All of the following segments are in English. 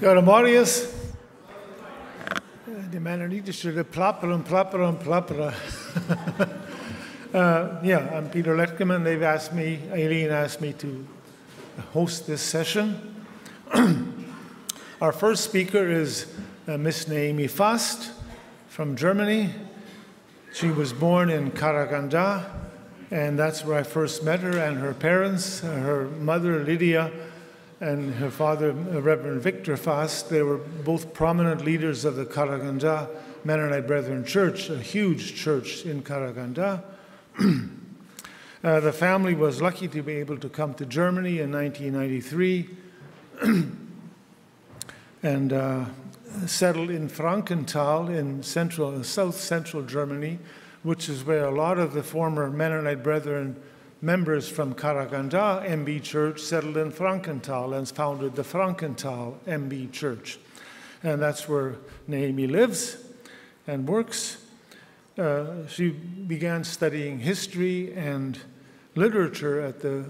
Göra Marius. Die Mennonitische plapper and plapper and plapper. uh, yeah, I'm Peter Letkemann. They've asked me, Aileen asked me to host this session. Our first speaker is uh, Miss Naemi Fast from Germany. She was born in Karaganda, and that's where I first met her and her parents, uh, her mother Lydia and her father, Reverend Victor Fast. They were both prominent leaders of the Karaganda Mennonite Brethren Church, a huge church in Karaganda. uh, the family was lucky to be able to come to Germany in 1993 and uh, settled in Frankenthal in central, south central Germany, which is where a lot of the former Mennonite Brethren members from Karaganda MB Church settled in Frankenthal and founded the Frankenthal MB Church. And that's where Naemi lives and works. Uh, she began studying history and literature at the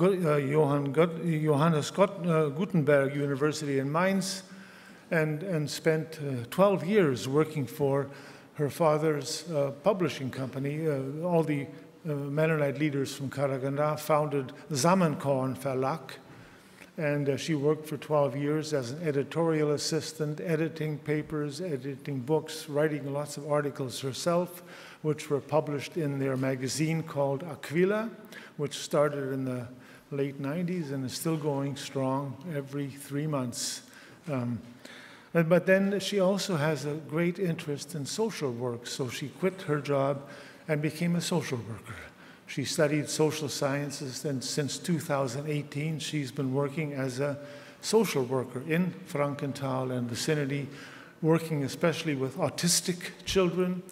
uh, Johann Johannes uh, Gutenberg University in Mainz and, and spent uh, 12 years working for her father's uh, publishing company. All the Mennonite leaders from Karaganda founded Samenkorn Verlag, and uh, she worked for 12 years as an editorial assistant, editing papers, editing books, writing lots of articles herself, which were published in their magazine called Aquila, which started in the late 90s and is still going strong every three months. Um, but then she also has a great interest in social work, so she quit her job and became a social worker. She studied social sciences, and since 2018, she's been working as a social worker in Frankenthal and vicinity, working especially with autistic children,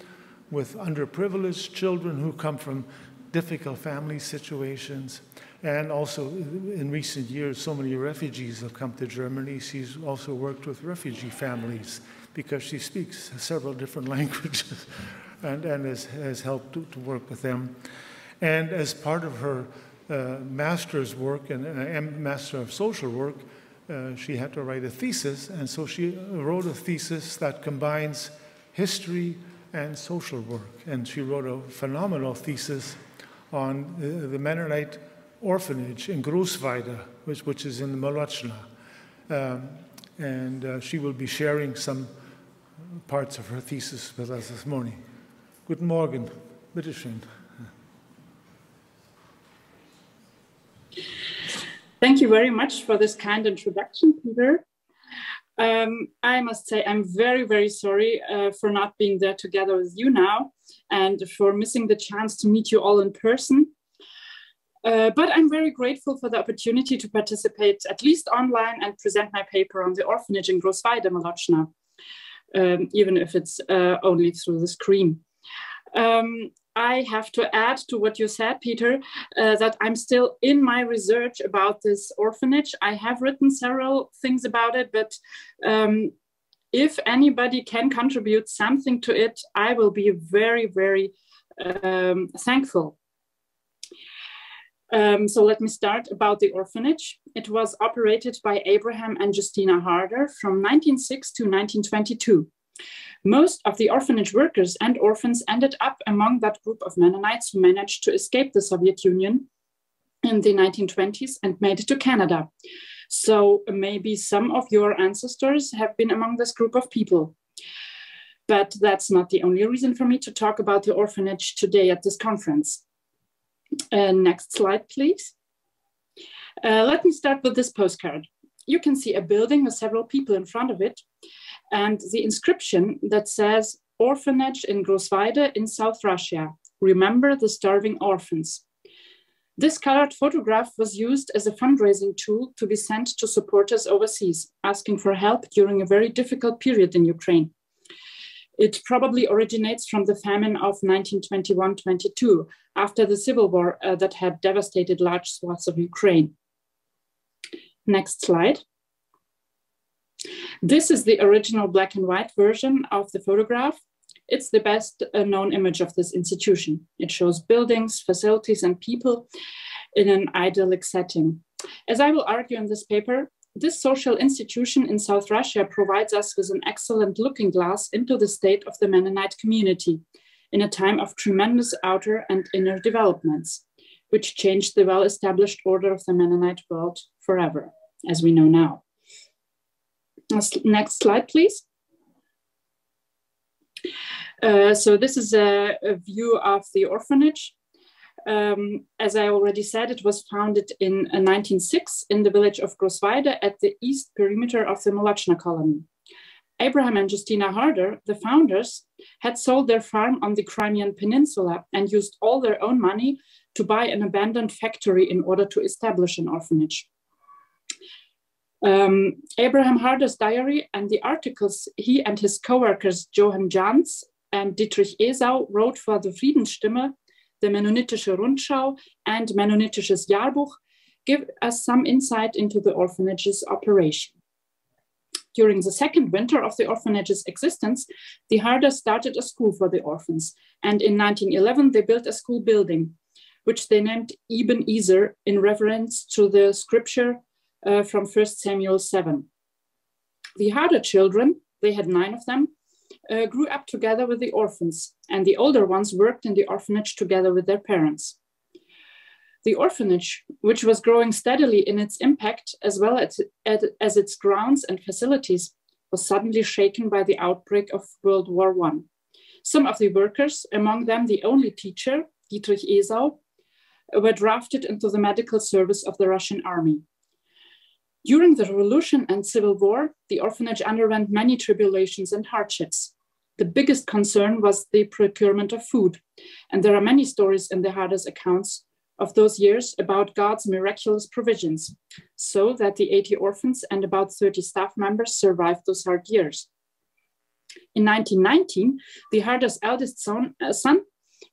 with underprivileged children who come from difficult family situations. And also, in recent years, so many refugees have come to Germany. She's also worked with refugee families because she speaks several different languages and, and has, has helped to, to, work with them. And as part of her uh, master's work and uh, master of social work, uh, she had to write a thesis, and so she wrote a thesis that combines history and social work. And she wrote a phenomenal thesis on the Mennonite orphanage in Großweide, which, which is in the Molochna. Um, and uh, she will be sharing some parts of her thesis with us this morning. Guten Morgen. Bitte schön. Thank you very much for this kind introduction, Peter. Um, I must say I'm very, very sorry uh, for not being there together with you now and for missing the chance to meet you all in person. Uh, but I'm very grateful for the opportunity to participate, at least online, and present my paper on the orphanage in Großweide, Molochna, um, even if it's uh, only through the screen. Um, I have to add to what you said, Peter, uh, that I'm still in my research about this orphanage. I have written several things about it, but um, if anybody can contribute something to it, I will be very, very um, thankful. Um, so let me start about the orphanage. It was operated by Abraham and Justina Harder from 1906 to 1922. Most of the orphanage workers and orphans ended up among that group of Mennonites who managed to escape the Soviet Union in the 1920s and made it to Canada. So maybe some of your ancestors have been among this group of people. But that's not the only reason for me to talk about the orphanage today at this conference. Uh, next slide, please. Uh, let me start with this postcard. You can see a building with several people in front of it and the inscription that says orphanage in Großweide in South Russia. Remember the starving orphans. This colored photograph was used as a fundraising tool to be sent to supporters overseas, asking for help during a very difficult period in Ukraine. It probably originates from the famine of 1921-22, after the civil war uh, that had devastated large swaths of Ukraine. Next slide. This is the original black and white version of the photograph. It's the best uh, known image of this institution. It shows buildings, facilities, and people in an idyllic setting. As I will argue in this paper, this social institution in South Russia provides us with an excellent looking glass into the state of the Mennonite community in a time of tremendous outer and inner developments, which changed the well established order of the Mennonite world forever, as we know now. Next slide, please. Uh, so this is a, a, view of the orphanage. Um, as I already said, it was founded in uh, 1906 in the village of Grossweide at the east perimeter of the Molochna colony. Abraham and Justina Harder, the founders, had sold their farm on the Crimean Peninsula and used all their own money to buy an abandoned factory in order to establish an orphanage. Um, Abraham Harder's diary and the articles he and his co-workers Johann Jans and Dietrich Esau wrote for the Friedensstimme, the Mennonitische Rundschau, and Mennonitisches Jahrbuch give us some insight into the orphanage's operation. During the second winter of the orphanage's existence, the Harders started a school for the orphans, and in 1911 they built a school building, which they named Eben Ezer in reference to the scripture uh, from 1 Samuel 7. The Harder children, they had nine of them, uh, grew up together with the orphans, and the older ones worked in the orphanage together with their parents. The orphanage, which was growing steadily in its impact as well as, as its grounds and facilities, was suddenly shaken by the outbreak of World War I. Some of the workers, among them the only teacher, Dietrich Esau, were drafted into the medical service of the Russian army. During the revolution and civil war, the orphanage underwent many tribulations and hardships. The biggest concern was the procurement of food, and there are many stories in the Harders accounts of those years about God's miraculous provisions, so that the 80 orphans and about 30 staff members survived those hard years. In 1919, the Harders' eldest son, uh, son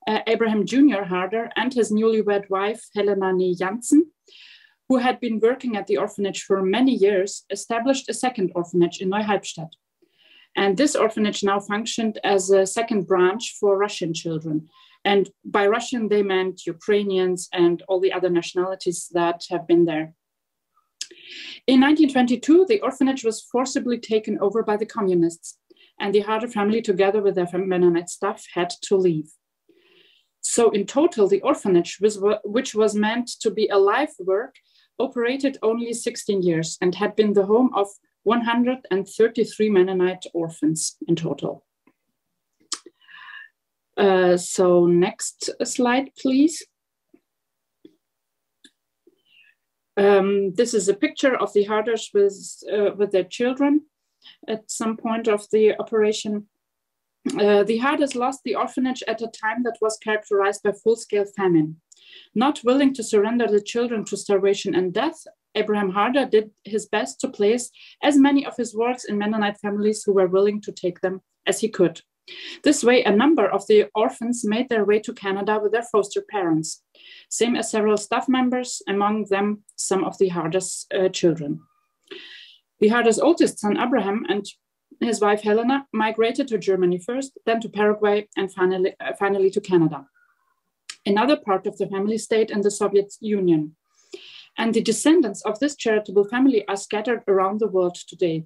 uh, Abraham Jr. Harder, and his newlywed wife, Helena Nee Janssen, who had been working at the orphanage for many years, established a second orphanage in Neuhalbstadt. And this orphanage now functioned as a second branch for Russian children. And by Russian, they meant Ukrainians and all the other nationalities that have been there. In 1922, the orphanage was forcibly taken over by the communists, and the Harder family, together with their Mennonite staff, had to leave. So, in total, the orphanage, which was meant to be a life work, operated only 16 years and had been the home of 133 Mennonite orphans in total. Uh, so next slide, please. Um, this is a picture of the Harders with, uh, with their children at some point of the operation. Uh, the Harders lost the orphanage at a time that was characterized by full-scale famine. Not willing to surrender the children to starvation and death, Abraham Harder did his best to place as many of his wards in Mennonite families who were willing to take them as he could. This way, a number of the orphans made their way to Canada with their foster parents, same as several staff members, among them some of the Harder's uh, children. The Harder's oldest son, Abraham, and his wife, Helena, migrated to Germany first, then to Paraguay, and finally, uh, finally to Canada another part of the family stayed in the Soviet Union. And the descendants of this charitable family are scattered around the world today.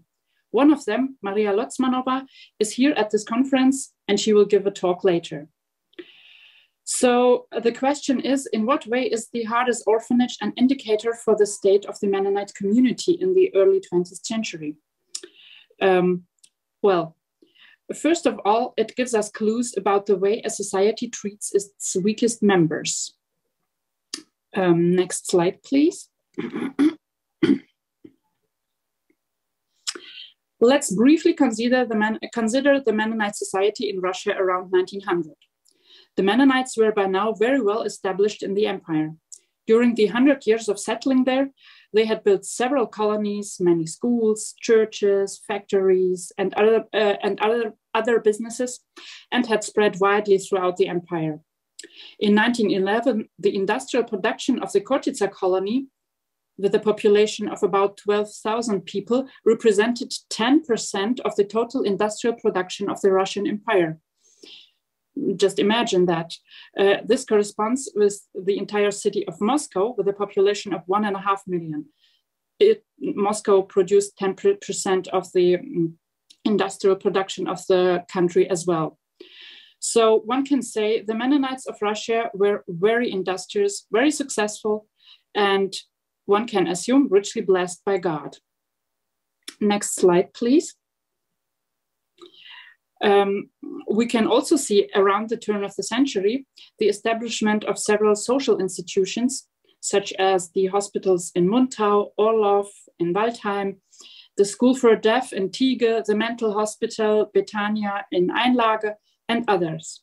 One of them, Maria Lotzmanova, is here at this conference and she will give a talk later. So uh, the question is, in what way is the Harders orphanage an indicator for the state of the Mennonite community in the early 20th century? Um, well, First of all, it gives us clues about the way a society treats its weakest members. Um, next slide, please. Let's briefly consider the, Man consider the Mennonite society in Russia around 1900. The Mennonites were by now very well established in the empire. During the 100 years of settling there, they had built several colonies, many schools, churches, factories, and other, uh, and other, other businesses, and had spread widely throughout the empire. In 1911, the industrial production of the Khortytsa colony, with a population of about 12,000 people, represented 10% of the total industrial production of the Russian Empire just imagine that. Uh, this corresponds with the entire city of Moscow with a population of one and a half million. it, Moscow produced 10% of the mm, industrial production of the country as well. So one can say the Mennonites of Russia were very industrious, very successful, and one can assume richly blessed by God. Next slide, please. Um, we can also see around the turn of the century the establishment of several social institutions, such as the hospitals in Muntau, Orlov, in Waldheim, the School for Deaf in Tiege, the Mental Hospital Betania in Einlage, and others.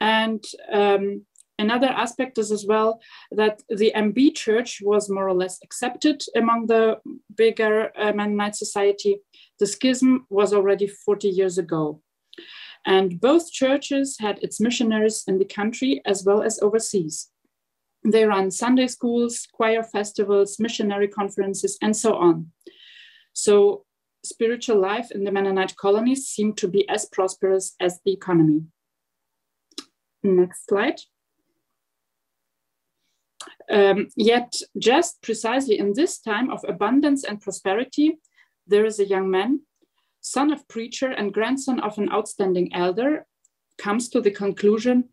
And um, another aspect is as well that the MB church was more or less accepted among the bigger uh, Mennonite society. The schism was already 40 years ago. And both churches had its missionaries in the country as well as overseas. They run Sunday schools, choir festivals, missionary conferences, and so on. So spiritual life in the Mennonite colonies seemed to be as prosperous as the economy. Next slide. Um, yet, just precisely in this time of abundance and prosperity, there is a young man, son of preacher and grandson of an outstanding elder, comes to the conclusion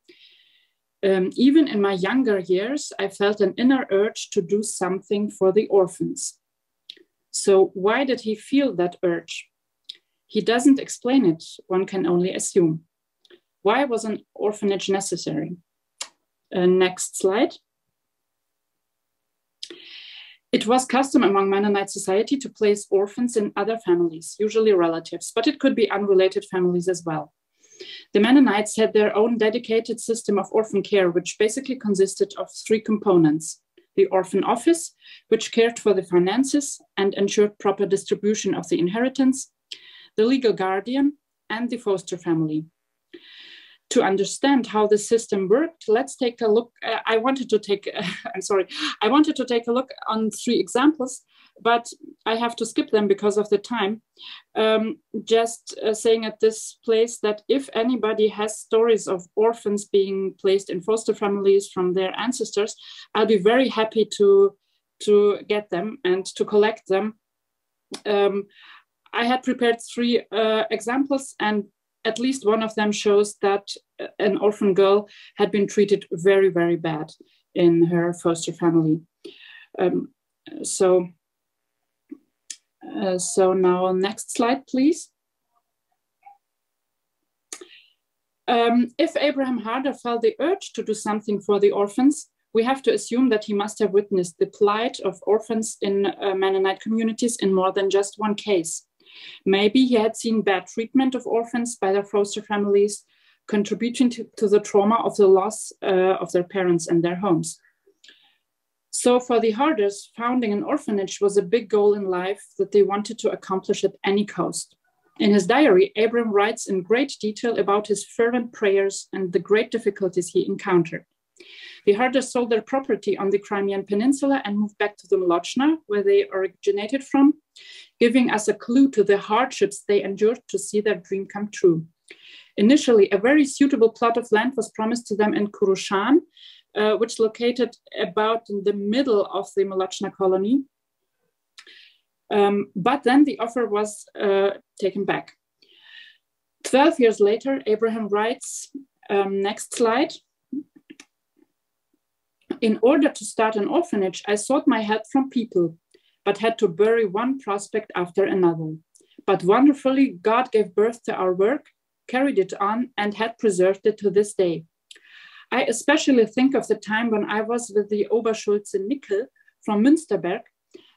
um, even in my younger years, I felt an inner urge to do something for the orphans. So, why did he feel that urge? He doesn't explain it, one can only assume. Why was an orphanage necessary? Uh, next slide. It was custom among Mennonite society to place orphans in other families, usually relatives, but it could be unrelated families as well. The Mennonites had their own dedicated system of orphan care, which basically consisted of three components the orphan office, which cared for the finances and ensured proper distribution of the inheritance, the legal guardian, and the foster family to understand how the system worked, let's take a look. Uh, I wanted to take, uh, I'm sorry, I wanted to take a look on three examples, but I have to skip them because of the time. Um, just uh, saying at this place that if anybody has stories of orphans being placed in foster families from their ancestors, I'll be very happy to, to get them and to collect them. Um, I had prepared three uh, examples and at least one of them shows that an orphan girl had been treated very, very bad in her foster family. Um, so, uh, so now next slide, please. Um, if Abraham Harder felt the urge to do something for the orphans, we have to assume that he must have witnessed the plight of orphans in uh, Mennonite communities in more than just one case. Maybe he had seen bad treatment of orphans by their foster families, contributing to, to the trauma of the loss uh, of their parents and their homes. So for the Harders, founding an orphanage was a big goal in life that they wanted to accomplish at any cost. In his diary, Abram writes in great detail about his fervent prayers and the great difficulties he encountered. The Harders sold their property on the Crimean Peninsula and moved back to the Molochna, where they originated from, giving us a clue to the hardships they endured to see their dream come true. Initially, a very suitable plot of land was promised to them in Kurushan, uh, which located about in the middle of the Molochna colony. Um, but then the offer was uh, taken back. 12 years later, Abraham writes, um, next slide. In order to start an orphanage, I sought my help from people, but had to bury one prospect after another. But wonderfully, God gave birth to our work, carried it on, and had preserved it to this day. I especially think of the time when I was with the Oberschulze Nickel from Münsterberg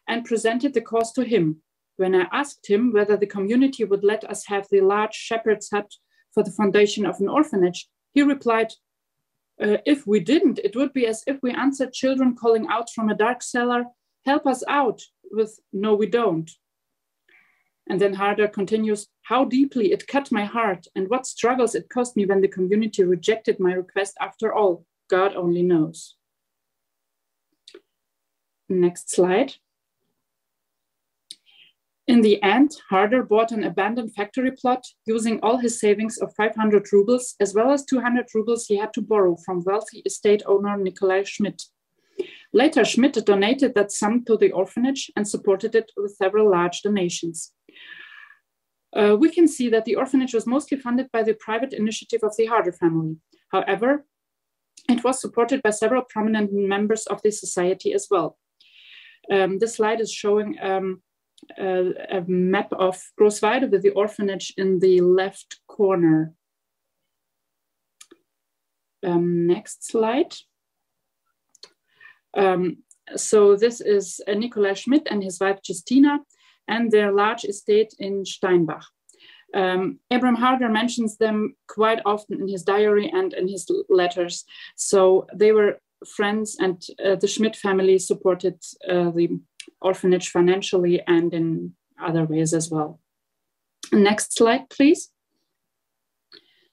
and presented the cause to him. When I asked him whether the community would let us have the large shepherd's hut for the foundation of an orphanage, he replied, uh, If we didn't, it would be as if we answered children calling out from a dark cellar, Help us out, with No, we don't. And then Harder continues, how deeply it cut my heart and what struggles it cost me when the community rejected my request after all, God only knows. Next slide. In the end, Harder bought an abandoned factory plot using all his savings of 500 rubles, as well as 200 rubles he had to borrow from wealthy estate owner Nikolai Schmidt. Later, Schmidt donated that sum to the orphanage and supported it with several large donations. Uh, we can see that the orphanage was mostly funded by the private initiative of the Harder family. However, it was supported by several prominent members of the society as well. Um, this slide is showing um, a, a, map of Großweide with the orphanage in the left corner. Um, next slide. Um, so this is uh, Nikolai Schmidt and his wife Justina and their large estate in Steinbach. Um, Abraham Harder mentions them quite often in his diary and in his letters. So they were friends, and uh, the Schmidt family supported uh, the orphanage financially and in other ways as well. Next slide, please.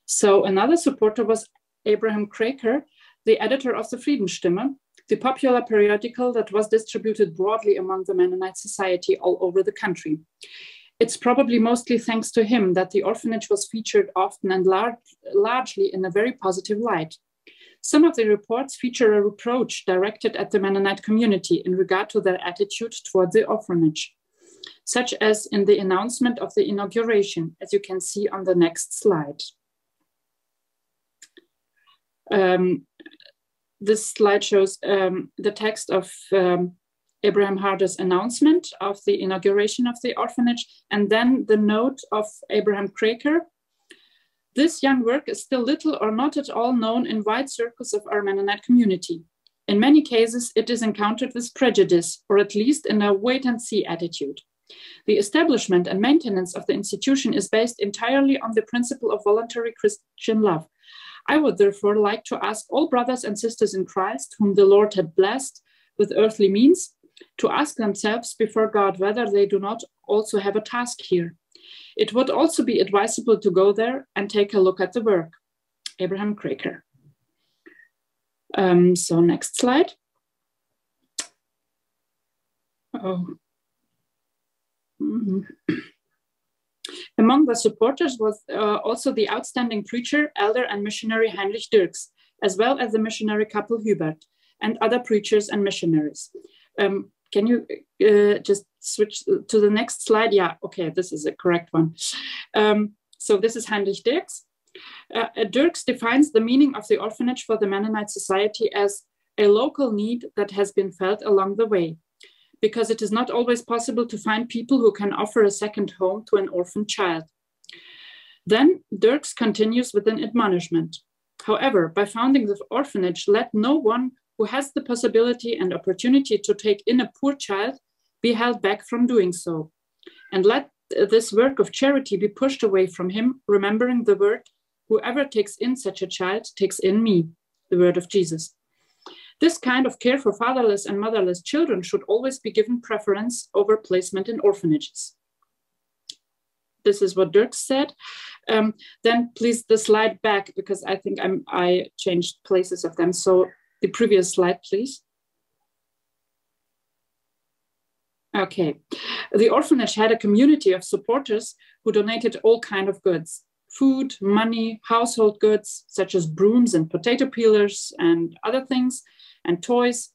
So another supporter was Abraham Kroeker, the editor of the Friedensstimme, the popular periodical that was distributed broadly among the Mennonite society all over the country. It's probably mostly thanks to him that the orphanage was featured often and lar largely in a very positive light. Some of the reports feature a reproach directed at the Mennonite community in regard to their attitude toward the orphanage, such as in the announcement of the inauguration, as you can see on the next slide. Um, this slide shows um, the text of um, Abraham Harder's announcement of the inauguration of the orphanage, and then the note of Abraham Kroeker. This young work is still little or not at all known in wide circles of our Mennonite community. In many cases, it is encountered with prejudice, or at least in a wait and see attitude. The establishment and maintenance of the institution is based entirely on the principle of voluntary Christian love. I would therefore like to ask all brothers and sisters in Christ, whom the Lord had blessed with earthly means, to ask themselves before God whether they do not also have a task here. It would also be advisable to go there and take a look at the work. Abraham Kroeker. Um, so next slide. Oh. Mm -hmm. Among the supporters was uh, also the outstanding preacher, elder, and missionary Heinrich Dirks, as well as the missionary couple Hubert, and other preachers and missionaries. Um, can you uh, just switch to the next slide? Yeah, okay, this is a correct one. Um, so this is Heinrich Dirks. Uh, uh, Dirks defines the meaning of the orphanage for the Mennonite society as a local need that has been felt along the way, because it is not always possible to find people who can offer a second home to an orphan child. Then Dirks continues with an admonishment. However, by founding the orphanage, let no one who has the possibility and opportunity to take in a poor child be held back from doing so. And let this work of charity be pushed away from him, remembering the word, whoever takes in such a child takes in me, the word of Jesus. This kind of care for fatherless and motherless children should always be given preference over placement in orphanages. This is what Dirk said. Um, then please the slide back because I think I'm, I changed places of them. So the previous slide, please. Okay, the orphanage had a community of supporters who donated all kind of goods, food, money, household goods, such as brooms and potato peelers and other things, and toys.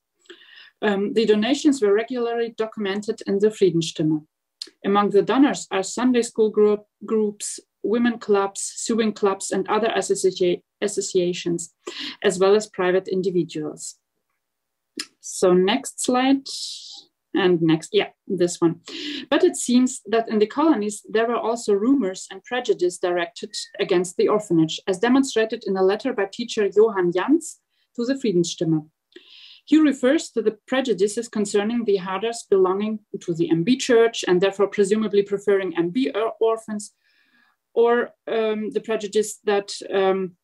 Um, the donations were regularly documented in the Friedensstimme. Among the donors are Sunday school group, groups, women clubs, sewing clubs, and other associ associations, as well as private individuals. So next slide. And next, yeah, this one. But it seems that in the colonies, there were also rumors and prejudice directed against the orphanage, as demonstrated in a letter by teacher Johann Jans to the Friedensstimme. He refers to the prejudices concerning the Harders belonging to the MB church and therefore presumably preferring MB orphans, or um, the prejudice that um,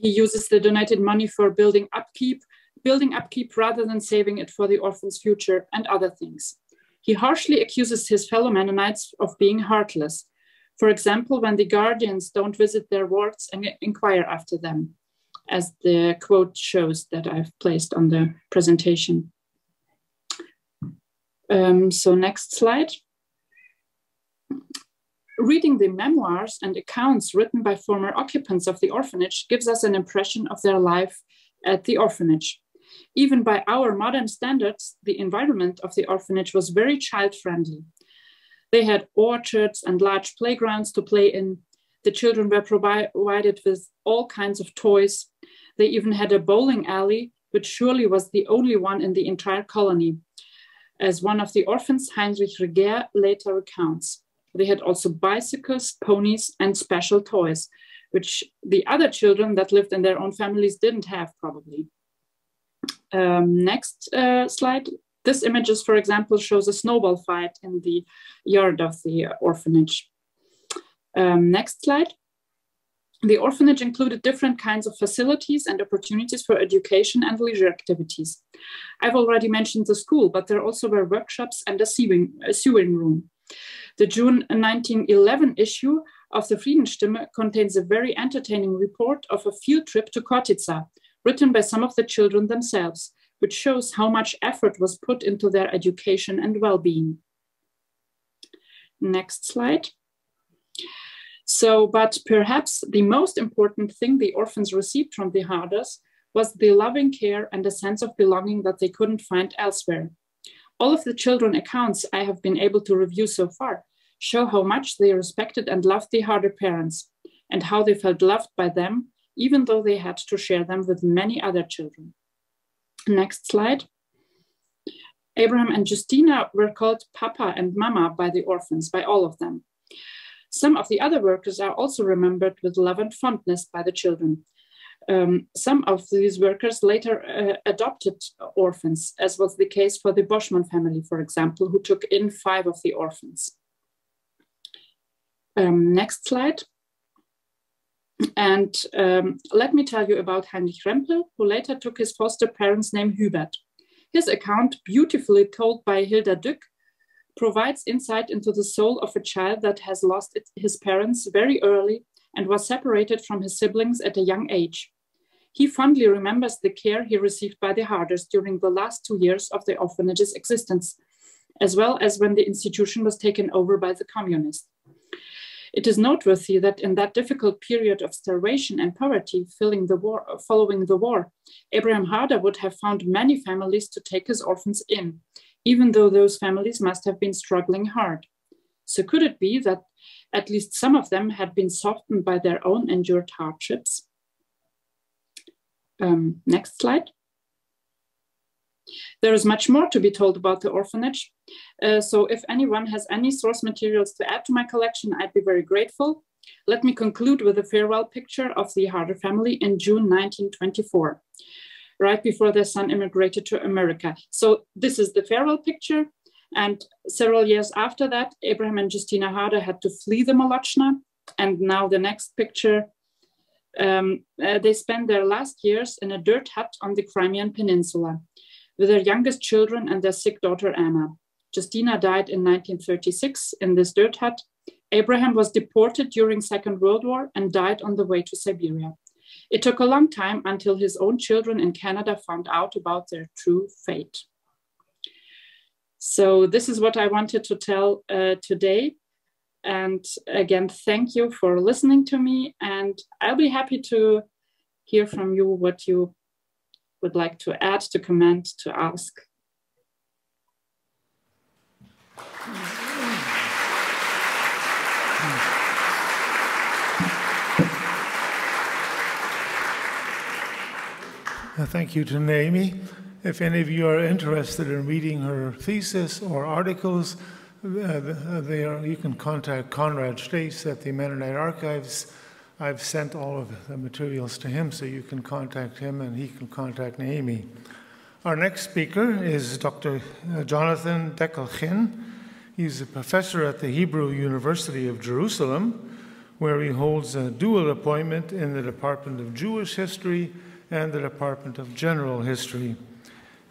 he uses the donated money for building upkeep, building upkeep rather than saving it for the orphan's future and other things. He harshly accuses his fellow Mennonites of being heartless. For example, when the guardians don't visit their wards and inquire after them as the quote shows that I've placed on the presentation. Um, so next slide. Reading the memoirs and accounts written by former occupants of the orphanage gives us an impression of their life at the orphanage. Even by our modern standards, the environment of the orphanage was very child friendly. They had orchards and large playgrounds to play in. The children were provided with all kinds of toys. They even had a bowling alley, which surely was the only one in the entire colony, as one of the orphans, Heinrich Reger, later recounts. They had also bicycles, ponies, and special toys, which the other children that lived in their own families didn't have, probably. Um, next uh, slide. This images, for example, shows a snowball fight in the yard of the orphanage. Um, next slide. The orphanage included different kinds of facilities and opportunities for education and leisure activities. I've already mentioned the school, but there also were workshops and a sewing, a sewing room. The June 1911 issue of the Friedensstimme contains a very entertaining report of a field trip to Kotica, written by some of the children themselves, which shows how much effort was put into their education and well-being. Next slide. So, but perhaps the most important thing the orphans received from the Harders was the loving care and a sense of belonging that they couldn't find elsewhere. All of the children accounts I have been able to review so far show how much they respected and loved the Harder parents and how they felt loved by them, even though they had to share them with many other children. Next slide. Abraham and Justina were called Papa and Mama by the orphans, by all of them. Some of the other workers are also remembered with love and fondness by the children. Um, some of these workers later uh, adopted orphans, as was the case for the Boschmann family, for example, who took in five of the orphans. Um, next slide. And um, let me tell you about Heinrich Rempel, who later took his foster parents' name Hubert. His account, beautifully told by Hilda Dück, provides insight into the soul of a child that has lost his parents very early and was separated from his siblings at a young age. He fondly remembers the care he received by the Harders during the last two years of the orphanage's existence, as well as when the institution was taken over by the communists. It is noteworthy that in that difficult period of starvation and poverty the war, following the war, Abraham Harder would have found many families to take his orphans in, even though those families must have been struggling hard. So could it be that at least some of them had been softened by their own endured hardships? Um, next slide. There is much more to be told about the orphanage. Uh, so if anyone has any source materials to add to my collection, I'd be very grateful. Let me conclude with a farewell picture of the Harder family in June 1924, right before their son immigrated to America. So this is the farewell picture. And several years after that, Abraham and Justina Harder had to flee the Molochna. And now the next picture, um, uh, they spent their last years in a dirt hut on the Crimean Peninsula with their youngest children and their sick daughter Anna. Justina died in 1936 in this dirt hut. Abraham was deported during Second World War and died on the way to Siberia. It took a long time until his own children in Canada found out about their true fate. So this is what I wanted to tell uh, today. And again, thank you for listening to me. And I'll be happy to hear from you what you would like to add, to comment, to ask? Thank you to Naemi. If any of you are interested in reading her thesis or articles, uh, they are, you can contact Conrad Stoesz at the Mennonite Archives I've sent all of the materials to him so you can contact him and he can contact Naemi. Our next speaker is Dr. Uh, Jonathan Dekel-Chen. He's a professor at the Hebrew University of Jerusalem, where he holds a dual appointment in the Department of Jewish History and the Department of General History.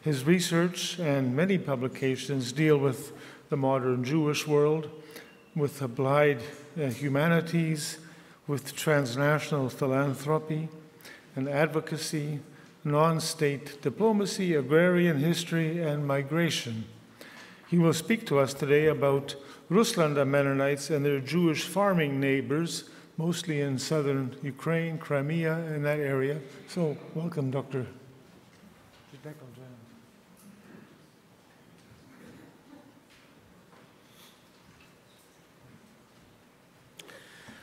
His research and many publications deal with the modern Jewish world, with applied uh, humanities, with transnational philanthropy and advocacy, non state diplomacy, agrarian history, and migration. He will speak to us today about Russlaender Mennonites and their Jewish farming neighbors, mostly in southern Ukraine, Crimea, in that area. So, welcome, Dr.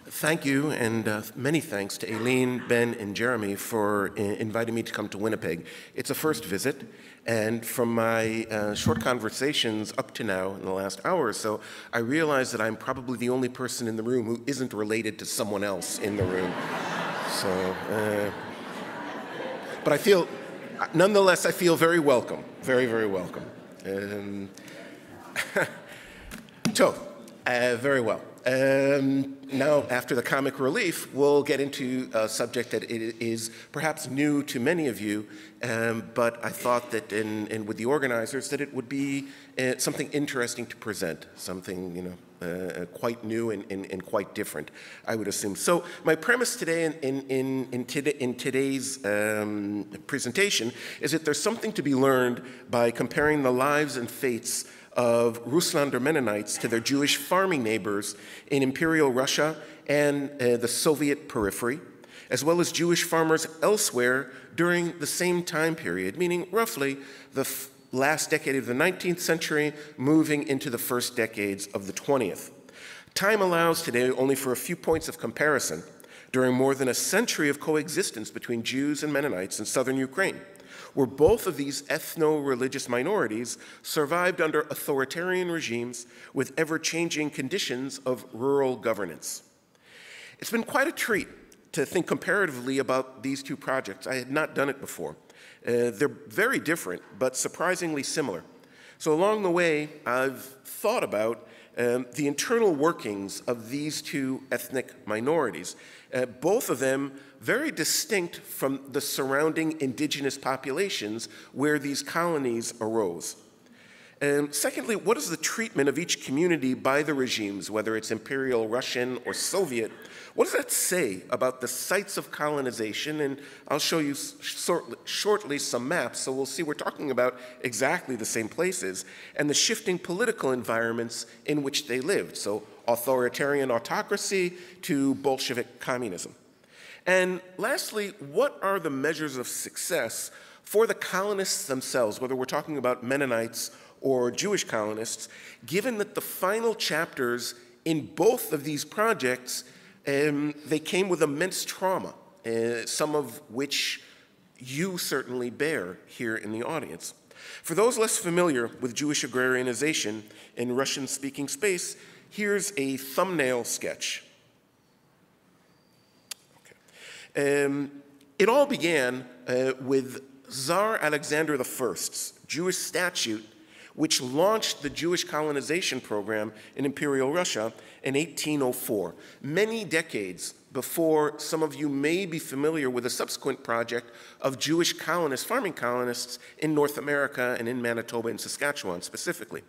Thank you, and uh, many thanks to Aileen, Ben, and Jeremy for uh, inviting me to come to Winnipeg. It's a first visit, and from my uh, short conversations up to now in the last hour or so, I realize that I'm probably the only person in the room who isn't related to someone else in the room. so, uh, but I feel, nonetheless, I feel very welcome, very, very welcome. Um, so, uh, very well. Um, now, after the comic relief, we'll get into a subject that is perhaps new to many of you, um, but I thought that in, in, with the organizers that it would be uh, something interesting to present, something you know uh, quite new and, and, and, quite different, I would assume. So my premise today in, in, in, in today's um, presentation is that there's something to be learned by comparing the lives and fates of Russlaender Mennonites to their Jewish farming neighbors in Imperial Russia and uh, the Soviet periphery, as well as Jewish farmers elsewhere during the same time period, meaning roughly the last decade of the 19th century, moving into the first decades of the 20th. Time allows today only for a few points of comparison during more than a century of coexistence between Jews and Mennonites in southern Ukraine where both of these ethno religious minorities survived under authoritarian regimes with ever changing conditions of rural governance. It's been quite a treat to think comparatively about these two projects. I had not done it before. Uh, they're very different, but surprisingly similar. So, along the way, I've thought about um, the internal workings of these two ethnic minorities, uh, both of them very distinct from the surrounding indigenous populations where these colonies arose. And secondly, what is the treatment of each community by the regimes, whether it's imperial, Russian, or Soviet? What does that say about the sites of colonization? And I'll show you shortly, shortly some maps, so we'll see we're talking about exactly the same places, and the shifting political environments in which they lived. So authoritarian autocracy to Bolshevik communism. And lastly, what are the measures of success for the colonists themselves, whether we're talking about Mennonites or Jewish colonists, given that the final chapters in both of these projects, um, they came with immense trauma, uh, some of which you certainly bear here in the audience. For those less familiar with Jewish agrarianization in Russian-speaking space, here's a thumbnail sketch Um, it all began uh, with Tsar Alexander I's Jewish statute, which launched the Jewish colonization program in Imperial Russia in 1804, many decades before some of you may be familiar with a subsequent project of Jewish colonists, farming colonists in North America and in Manitoba and Saskatchewan specifically.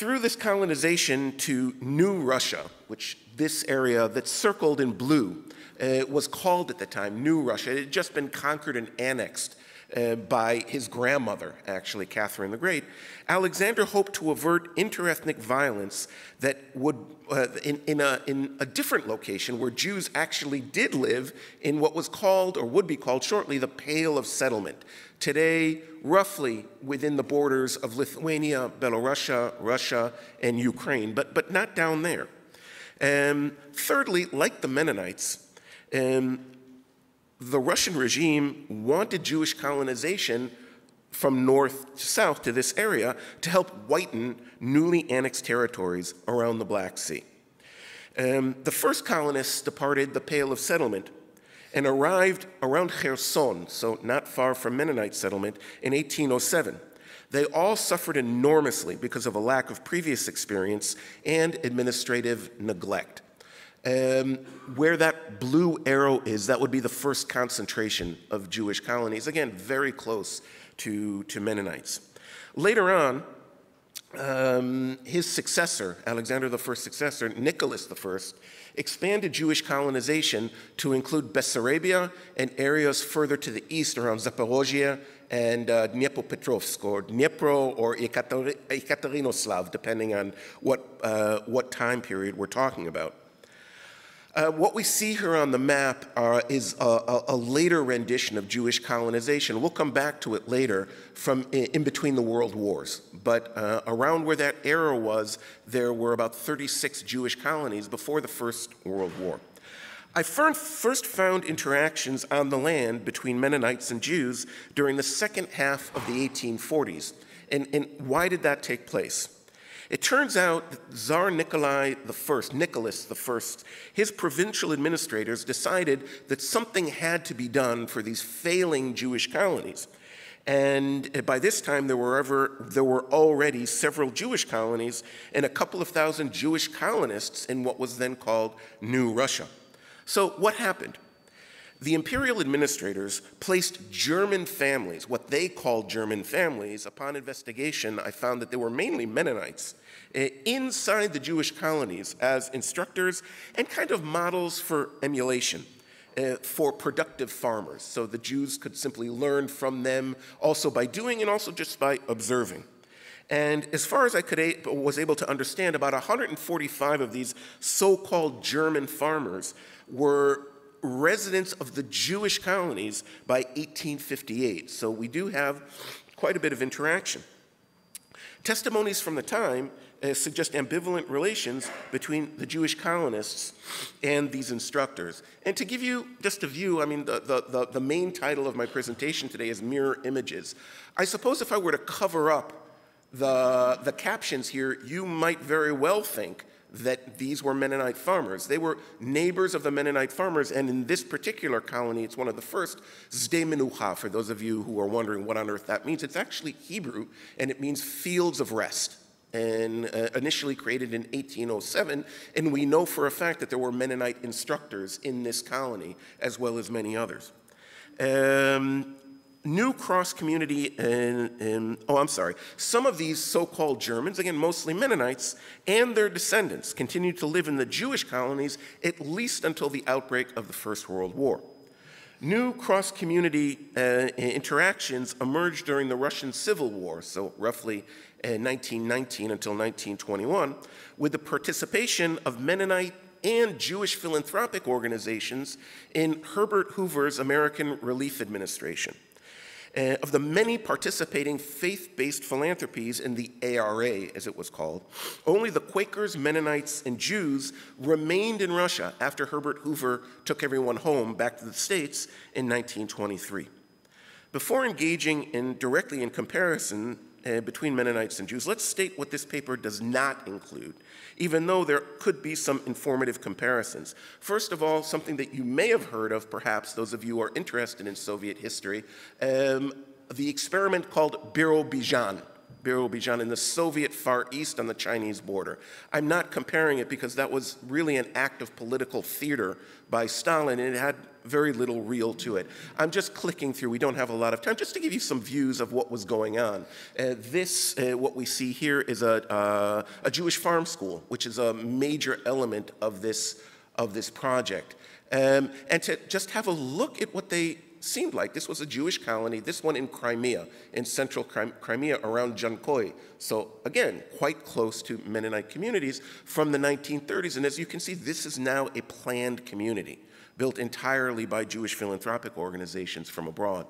Through this colonization to New Russia, which this area that's circled in blue uh, was called at the time New Russia. It had just been conquered and annexed uh, by his grandmother, actually, Catherine the Great, Alexander hoped to avert interethnic violence that would, uh, in, in, a, in a different location where Jews actually did live in what was called, or would be called shortly, the Pale of Settlement. Today, roughly within the borders of Lithuania, Belarusia, Russia, and Ukraine, but, but not down there. And thirdly, like the Mennonites, and the Russian regime wanted Jewish colonization from north to south to this area to help whiten newly annexed territories around the Black Sea. Um, the first colonists departed the Pale of Settlement and arrived around Kherson, so not far from Mennonite settlement, in 1807. They all suffered enormously because of a lack of previous experience and administrative neglect. Um, where that blue arrow is, that would be the first concentration of Jewish colonies, again, very close to, to Mennonites. Later on, um, his successor, Alexander First successor, Nicholas First, expanded Jewish colonization to include Bessarabia and areas further to the east around Zaporozhye and uh, Dnepropetrovsk, or Dnipro, or Ekaterinoslav, depending on what, uh, what time period we're talking about. Uh, what we see here on the map uh, is a, a, a, later rendition of Jewish colonization. We'll come back to it later from in between the world wars. But uh, around where that era was, there were about 36 Jewish colonies before the First World War. I first found interactions on the land between Mennonites and Jews during the second half of the 1840s. And, and why did that take place? It turns out that Tsar Nikolai I, Nicholas I, his provincial administrators decided that something had to be done for these failing Jewish colonies. And by this time, there were, ever, there were already several Jewish colonies and a couple of thousand Jewish colonists in what was then called New Russia. So, what happened? The imperial administrators placed German families, what they called German families, upon investigation, I found that they were mainly Mennonites, inside the Jewish colonies as instructors and kind of models for emulation. Uh, for productive farmers. So the Jews could simply learn from them also by doing and also just by observing. And as far as I could was able to understand, about 145 of these so-called German farmers were residents of the Jewish colonies by 1858. So we do have quite a bit of interaction. Testimonies from the time uh, suggest ambivalent relations between the Jewish colonists and these instructors. And to give you just a view, I mean, the, the, the, the main title of my presentation today is Mirror Images. I suppose if I were to cover up the, the captions here, you might very well think that these were Mennonite farmers. They were neighbors of the Mennonite farmers, and in this particular colony, it's one of the first, Sde Menucha, for those of you who are wondering what on earth that means. It's actually Hebrew, and it means fields of rest, and uh, initially created in 1807, and we know for a fact that there were Mennonite instructors in this colony, as well as many others. Um, new cross community, and, and, oh, I'm sorry, some of these so called Germans, again, mostly Mennonites, and their descendants continued to live in the Jewish colonies at least until the outbreak of the First World War. New cross community uh, interactions emerged during the Russian Civil War, so roughly 1919 until 1921, with the participation of Mennonite and Jewish philanthropic organizations in Herbert Hoover's American Relief Administration uh, of the many participating faith based philanthropies in the ARA, as it was called, only the Quakers, Mennonites, and Jews remained in Russia after Herbert Hoover took everyone home back to the States in 1923. Before engaging in directly in comparison uh, between Mennonites and Jews, let's state what this paper does not include, even though there could be some informative comparisons. First of all, something that you may have heard of, perhaps, those of you who are interested in Soviet history, um, the experiment called Birobidzhan. Birobidzhan in the Soviet Far East on the Chinese border. I'm not comparing it because that was really an act of political theater by Stalin, and it had very little real to it. I'm just clicking through, we don't have a lot of time, just to give you some views of what was going on. Uh, this, uh, what we see here, is a, uh, a Jewish farm school, which is a major element of this, of this project. Um, and to just have a look at what they seemed like. This was a Jewish colony, this one in Crimea, in central Crimea around Jankoy. So again, quite close to Mennonite communities from the 1930s. And as you can see, this is now a planned community built entirely by Jewish philanthropic organizations from abroad.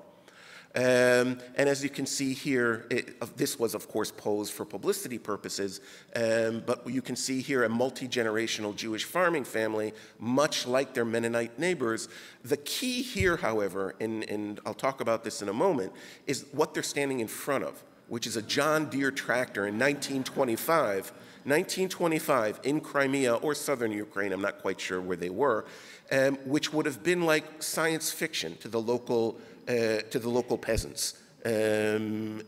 Um, and as you can see here, it, this was, of course, posed for publicity purposes, um, but you can see here a multi generational Jewish farming family, much like their Mennonite neighbors. The key here, however, and, and I'll talk about this in a moment, is what they're standing in front of, which is a John Deere tractor in 1925. 1925 in Crimea or southern Ukraine, I'm not quite sure where they were, um, which would have been like science fiction to the local, to the local peasants. Um,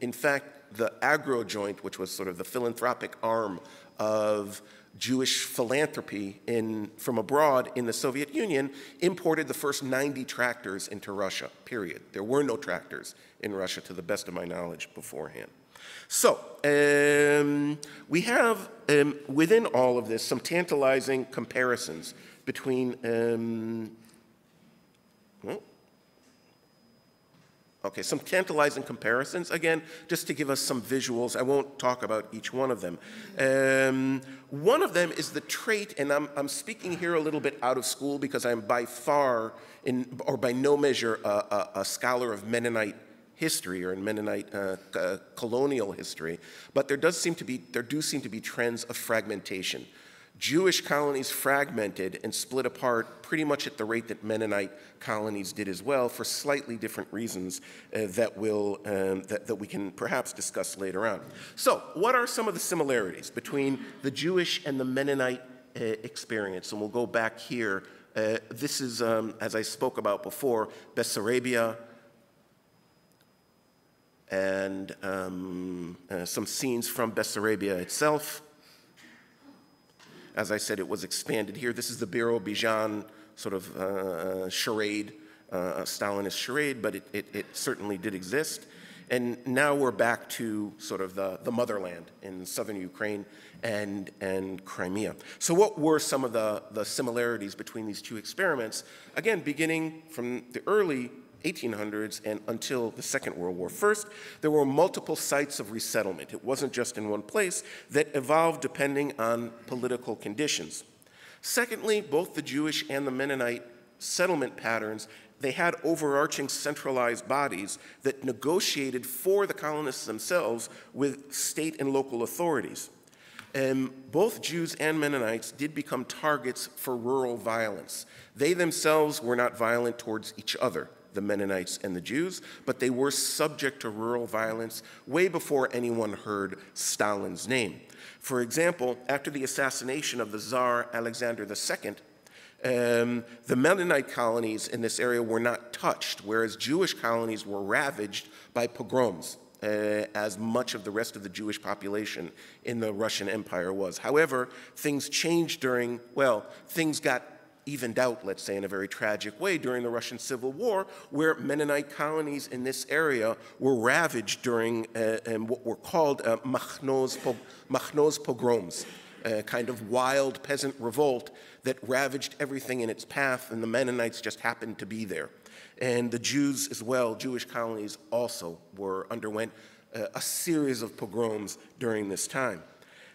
in fact, the Agro-Joint, which was sort of the philanthropic arm of Jewish philanthropy in, from abroad in the Soviet Union, imported the first 90 tractors into Russia, period. There were no tractors in Russia, to the best of my knowledge, beforehand. So, um, we have um, within all of this some tantalizing comparisons between, um, well, Okay, some tantalizing comparisons. Again, just to give us some visuals, I won't talk about each one of them. Um, one of them is the trait, and I'm, I'm speaking here a little bit out of school because I'm by far, in, or by no measure, a, a, a scholar of Mennonite history or in Mennonite uh, uh, colonial history, but there does seem to be there do seem to be trends of fragmentation. Jewish colonies fragmented and split apart pretty much at the rate that Mennonite colonies did as well for slightly different reasons uh, that, will, um, that, that we can perhaps discuss later on. So what are some of the similarities between the Jewish and the Mennonite uh, experience? And we'll go back here. Uh, this is, um, as I spoke about before, Bessarabia, and um, uh, some scenes from Bessarabia itself. As I said, it was expanded here. This is the Birobidzhan sort of uh, charade, uh, Stalinist charade, but it, it, it, certainly did exist. And now we're back to sort of the, the motherland in southern Ukraine and, and Crimea. So what were some of the, the similarities between these two experiments? Again, beginning from the early 1800s and until the Second World War. First, there were multiple sites of resettlement. It wasn't just in one place that evolved depending on political conditions. Secondly, both the Jewish and the Mennonite settlement patterns they had overarching centralized bodies that negotiated for the colonists themselves with state and local authorities. And both Jews and Mennonites did become targets for rural violence. They themselves were not violent towards each other the Mennonites and the Jews, but they were subject to rural violence way before anyone heard Stalin's name. For example, after the assassination of the Tsar Alexander II, um, the Mennonite colonies in this area were not touched, whereas Jewish colonies were ravaged by pogroms. Uh, as much of the rest of the Jewish population in the Russian Empire was. However, things changed during, well, things got evened out, let's say, in a very tragic way during the Russian Civil War, where Mennonite colonies in this area were ravaged during uh, what were called uh, Makhno's, pogroms, a kind of wild peasant revolt that ravaged everything in its path, and the Mennonites just happened to be there. And the Jews as well, Jewish colonies also were underwent uh, a series of pogroms during this time.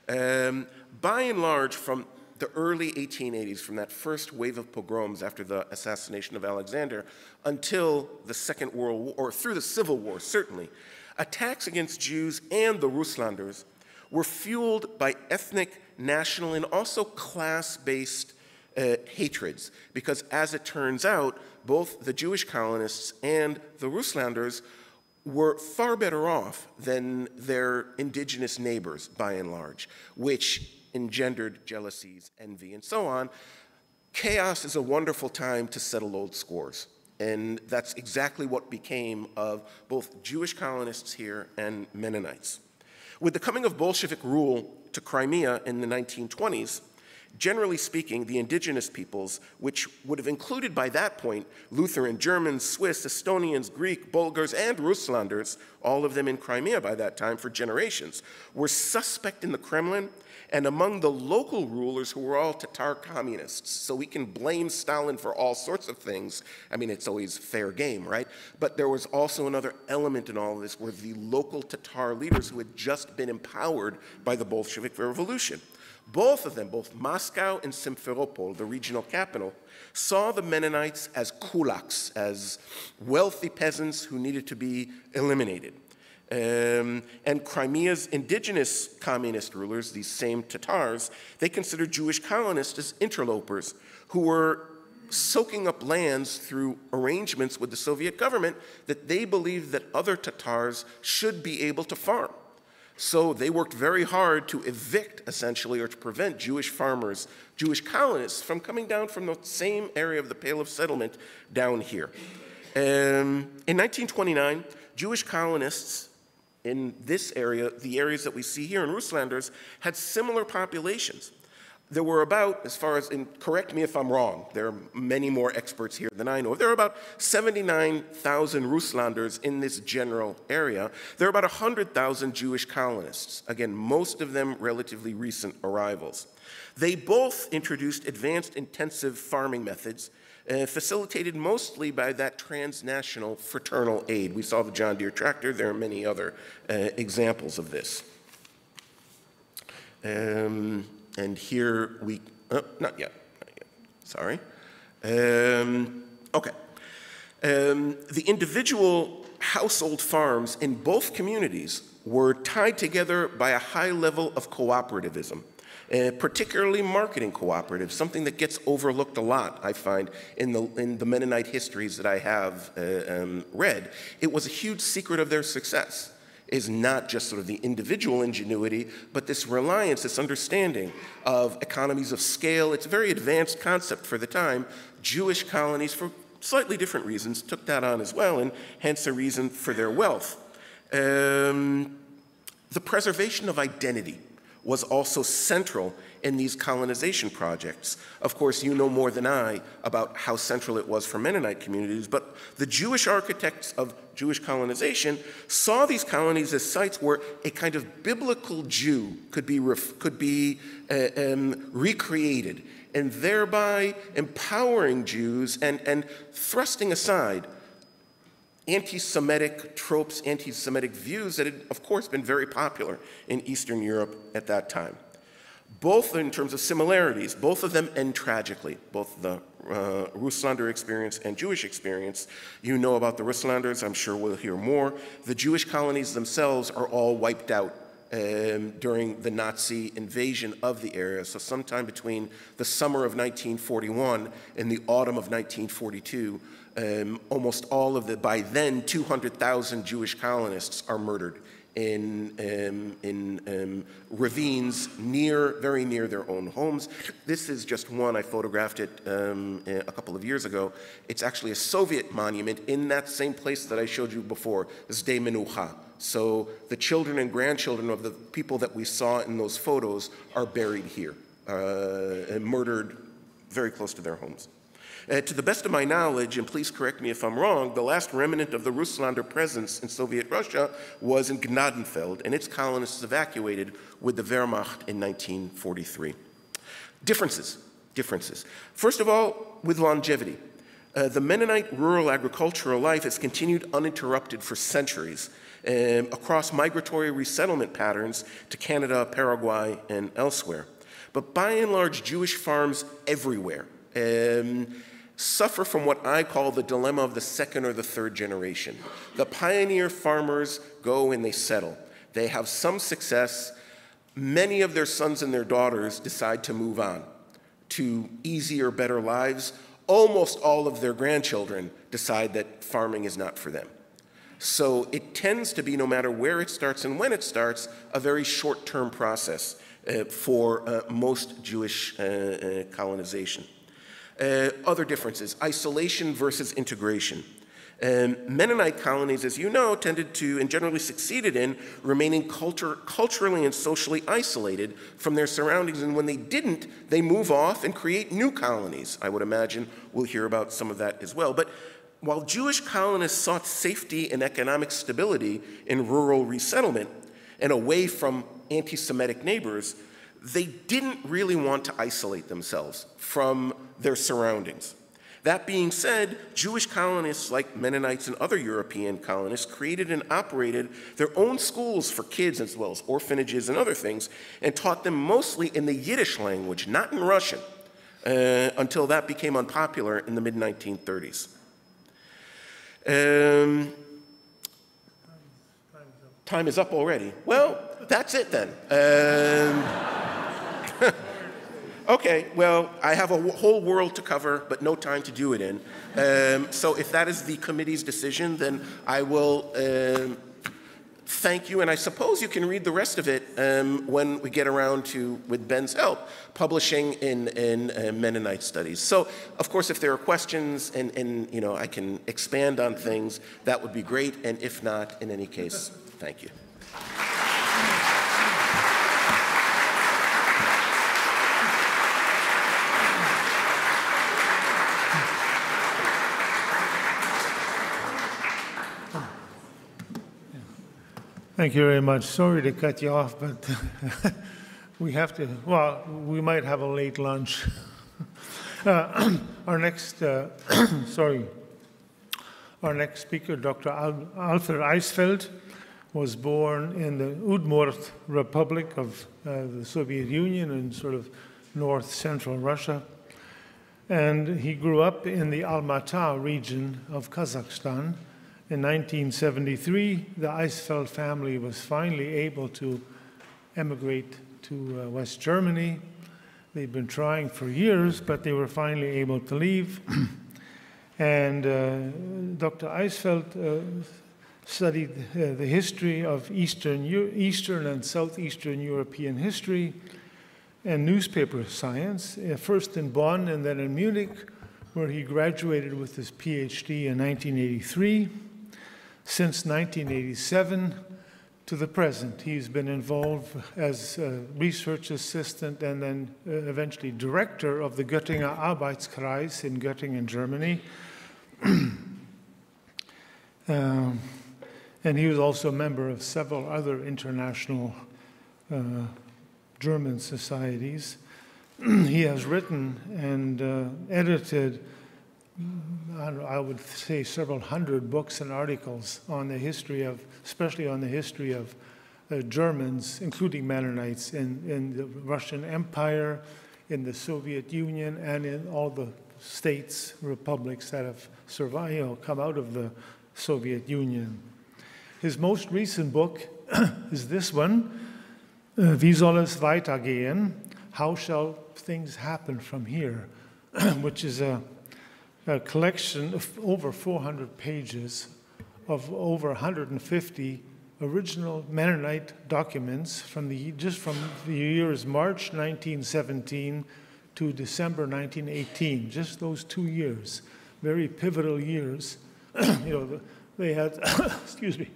Um, by and large, from the early 1880s, from that first wave of pogroms after the assassination of Alexander until the Second World War, or through the Civil War, certainly, attacks against Jews and the Russlanders were fueled by ethnic, national, and also class based uh, hatreds. Because as it turns out, both the Jewish colonists and the Russlanders were far better off than their indigenous neighbors by and large, which engendered jealousies, envy, and so on. Chaos is a wonderful time to settle old scores. And that's exactly what became of both Jewish colonists here and Mennonites. With the coming of Bolshevik rule to Crimea in the 1920s, Generally speaking, the indigenous peoples, which would have included by that point Lutheran, Germans, Swiss, Estonians, Greek, Bulgars, and Russlanders, all of them in Crimea by that time for generations, were suspect in the Kremlin and among the local rulers who were all Tatar communists. So we can blame Stalin for all sorts of things. I mean, it's always fair game, right? But there was also another element in all of this where the local Tatar leaders who had just been empowered by the Bolshevik Revolution. Both of them, both Moscow and Simferopol, the regional capital, saw the Mennonites as kulaks, as wealthy peasants who needed to be eliminated. Um, and Crimea's indigenous communist rulers, these same Tatars, they considered Jewish colonists as interlopers who were soaking up lands through arrangements with the Soviet government that they believed that other Tatars should be able to farm. So they worked very hard to evict, essentially, or to prevent Jewish farmers, Jewish colonists, from coming down from the same area of the Pale of Settlement down here. Um, in 1929, Jewish colonists in this area, the areas that we see here in Russlanders, had similar populations there were about, as far as, and correct me if I'm wrong, there are many more experts here than I know, there are about 79,000 Russlanders in this general area. There are about 100,000 Jewish colonists, again, most of them relatively recent arrivals. They both introduced advanced intensive farming methods uh, facilitated mostly by that transnational fraternal aid. We saw the John Deere tractor. There are many other uh, examples of this. Um, and here we, oh, not yet, not yet. sorry. Um, okay. Um, the individual household farms in both communities were tied together by a high level of cooperativism. Uh, particularly marketing cooperatives, something that gets overlooked a lot, I find, in the, in the Mennonite histories that I have uh, um, read. It was a huge secret of their success is not just sort of the individual ingenuity, but this reliance, this understanding of economies of scale. It's a very advanced concept for the time. Jewish colonies, for slightly different reasons, took that on as well, and hence a reason for their wealth. Um, the preservation of identity was also central in these colonization projects. Of course, you know more than I about how central it was for Mennonite communities, but the Jewish architects of Jewish colonization saw these colonies as sites where a kind of biblical Jew could be, could be uh, um, recreated, and thereby empowering Jews and, and thrusting aside anti-Semitic tropes, anti-Semitic views that had, of course, been very popular in Eastern Europe at that time. Both in terms of similarities, both of them end tragically, both the uh, Russlander experience and Jewish experience. You know about the Russlanders, I'm sure we'll hear more. The Jewish colonies themselves are all wiped out um, during the Nazi invasion of the area. So, sometime between the summer of 1941 and the autumn of 1942, um, almost all of the, by then, 200,000 Jewish colonists are murdered in, um, in um, ravines near, very near their own homes. This is just one, I photographed it um, a couple of years ago. It's actually a Soviet monument in that same place that I showed you before, Sde Menucha. So the children and grandchildren of the people that we saw in those photos are buried here, uh, and murdered very close to their homes. Uh, to the best of my knowledge, and please correct me if I'm wrong, the last remnant of the Russlander presence in Soviet Russia was in Gnadenfeld, and its colonists evacuated with the Wehrmacht in 1943. Differences, differences. First of all, with longevity. Uh, the Mennonite rural agricultural life has continued uninterrupted for centuries um, across migratory resettlement patterns to Canada, Paraguay, and elsewhere. But by and large, Jewish farms everywhere um, suffer from what I call the dilemma of the second or the third generation. The pioneer farmers go and they settle. They have some success. Many of their sons and their daughters decide to move on to easier, better lives. Almost all of their grandchildren decide that farming is not for them. So it tends to be, no matter where it starts and when it starts, a very short term process uh, for uh, most Jewish uh, uh colonization. Uh, other differences isolation versus integration. Um, Mennonite colonies, as you know, tended to and generally succeeded in remaining culture, culturally and socially isolated from their surroundings. And when they didn't, they move off and create new colonies. I would imagine we'll hear about some of that as well. But while Jewish colonists sought safety and economic stability in rural resettlement and away from anti Semitic neighbors, they didn't really want to isolate themselves from their surroundings. That being said, Jewish colonists like Mennonites and other European colonists created and operated their own schools for kids as well as orphanages and other things and taught them mostly in the Yiddish language, not in Russian, uh, until that became unpopular in the mid 1930s. Um, time is up already. Well, that's it then. Um, okay, well, I have a whole world to cover, but no time to do it in. Um, so if that is the committee's decision, then I will um, thank you, and I suppose you can read the rest of it um, when we get around to, with Ben's help, publishing in, in uh, Mennonite studies. So, of course, if there are questions and, and you know I can expand on things, that would be great. And if not, in any case, thank you. Thank you very much. Sorry to cut you off, but we have to, well, we might have a late lunch. Uh, our next, uh, sorry, our next speaker, Dr. Al- Alfred Eisfeld, was born in the Udmurt Republic of uh, the Soviet Union in sort of north central Russia. And he grew up in the Almaty region of Kazakhstan. In 1973, the Eisfeld family was finally able to emigrate to uh, West Germany. They'd been trying for years, but they were finally able to leave. and uh, Dr. Eisfeld uh, studied uh, the history of Eastern, Eastern and Southeastern European history and newspaper science, uh, first in Bonn and then in Munich, where he graduated with his PhD in 1983. Since 1987 to the present, he's been involved as a research assistant and then uh, eventually director of the Göttinger Arbeitskreis in Göttingen, Germany. um, and he was also a member of several other international uh, German societies. he has written and uh, edited, I would say, several hundred books and articles on the history of, especially on the history of uh, Germans, including Mennonites, in, in the Russian Empire, in the Soviet Union, and in all the states, republics that have survived, know, come out of the Soviet Union. His most recent book is this one, uh, wie soll es weitergehen? How shall things happen from here? Which is a, a collection of over 400 pages of over 150 original Mennonite documents from the, just from the years March 1917 to December 1918, just those two years, very pivotal years. you know, they had, excuse me,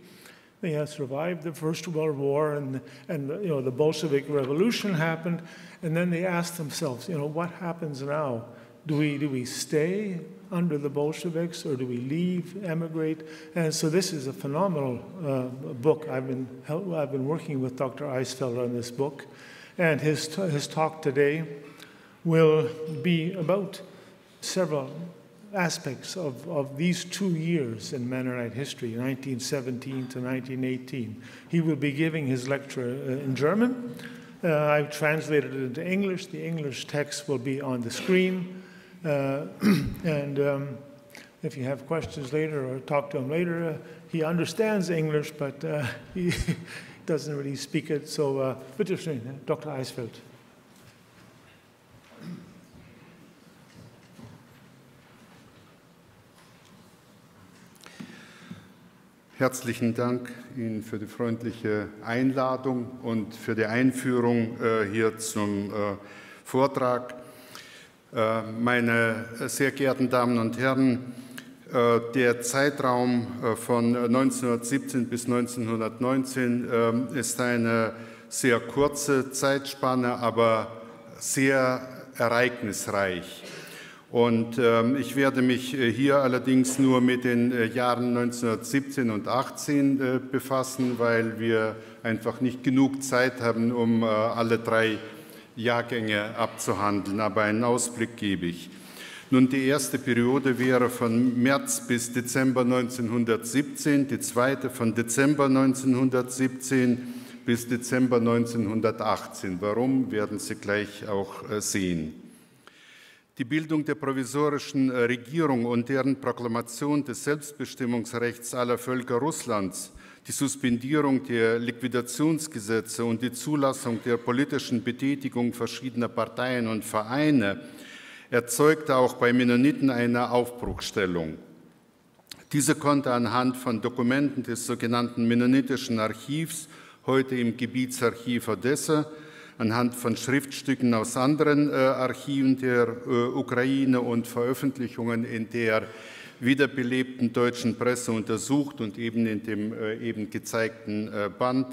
they had survived the First World War and, and you know, the Bolshevik Revolution happened. And then they asked themselves, you know, what happens now? Do we, do we stay under the Bolsheviks or do we leave, emigrate? And so this is a phenomenal uh, book. I've been, I've been working with Dr. Eisfeld on this book. And his, his talk today will be about several aspects of, of these two years in Mennonite history, 1917 to 1918. He will be giving his lecture uh, in German. Uh, I've translated it into English. The English text will be on the screen. Uh, and um, if you have questions later or talk to him later, uh, he understands English, but uh, he doesn't really speak it. So, bitte schön, Dr. Eisfeld. Herzlichen Dank Ihnen für die freundliche Einladung und für die Einführung äh, hier zum äh, Vortrag. Äh, meine sehr geehrten Damen und Herren, der Zeitraum von 1917 bis 1919 ist eine sehr kurze Zeitspanne, aber sehr ereignisreich. Und ähm, ich werde mich äh, hier allerdings nur mit den äh, Jahren 1917 und 18 äh, befassen, weil wir einfach nicht genug Zeit haben, um äh, alle drei Jahrgänge abzuhandeln. Aber einen Ausblick gebe ich. Nun, die erste Periode wäre von März bis Dezember 1917, die zweite von Dezember 1917 bis Dezember 1918. Warum, werden Sie gleich auch äh, sehen. Die Bildung der provisorischen äh, Regierung und deren Proklamation des Selbstbestimmungsrechts aller Völker Russlands, die Suspendierung der Liquidationsgesetze und die Zulassung der politischen Betätigung verschiedener Parteien und Vereine erzeugte auch bei Mennoniten eine Aufbruchstellung. Diese konnte anhand von Dokumenten des sogenannten Mennonitischen Archivs, heute im Gebietsarchiv Odessa, anhand von Schriftstücken aus anderen äh, Archiven der äh, Ukraine und Veröffentlichungen in der wiederbelebten deutschen Presse untersucht und eben in dem äh, eben gezeigten äh, Band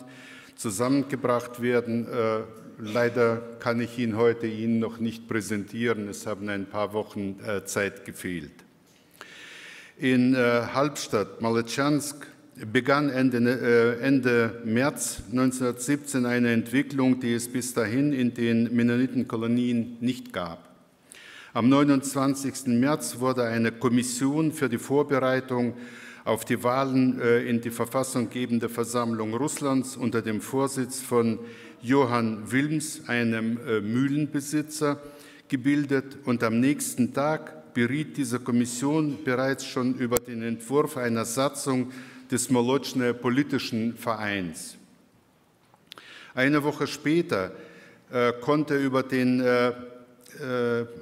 zusammengebracht werden. Äh, leider kann ich ihn heute Ihnen noch nicht präsentieren. Es haben ein paar Wochen Zeit gefehlt. In Halbstadt, Maletschansk, begann Ende, äh, Ende März 1917 eine Entwicklung, die es bis dahin in den Mennonitenkolonien nicht gab. Am 29. März wurde eine Kommission für die Vorbereitung auf die Wahlen äh, in die verfassunggebende Versammlung Russlands unter dem Vorsitz von Johann Wilms, einem äh, Mühlenbesitzer, gebildet und am nächsten Tag beriet diese Kommission bereits schon über den Entwurf einer Satzung des Molotschner politischen Vereins. Eine Woche später äh, konnte über den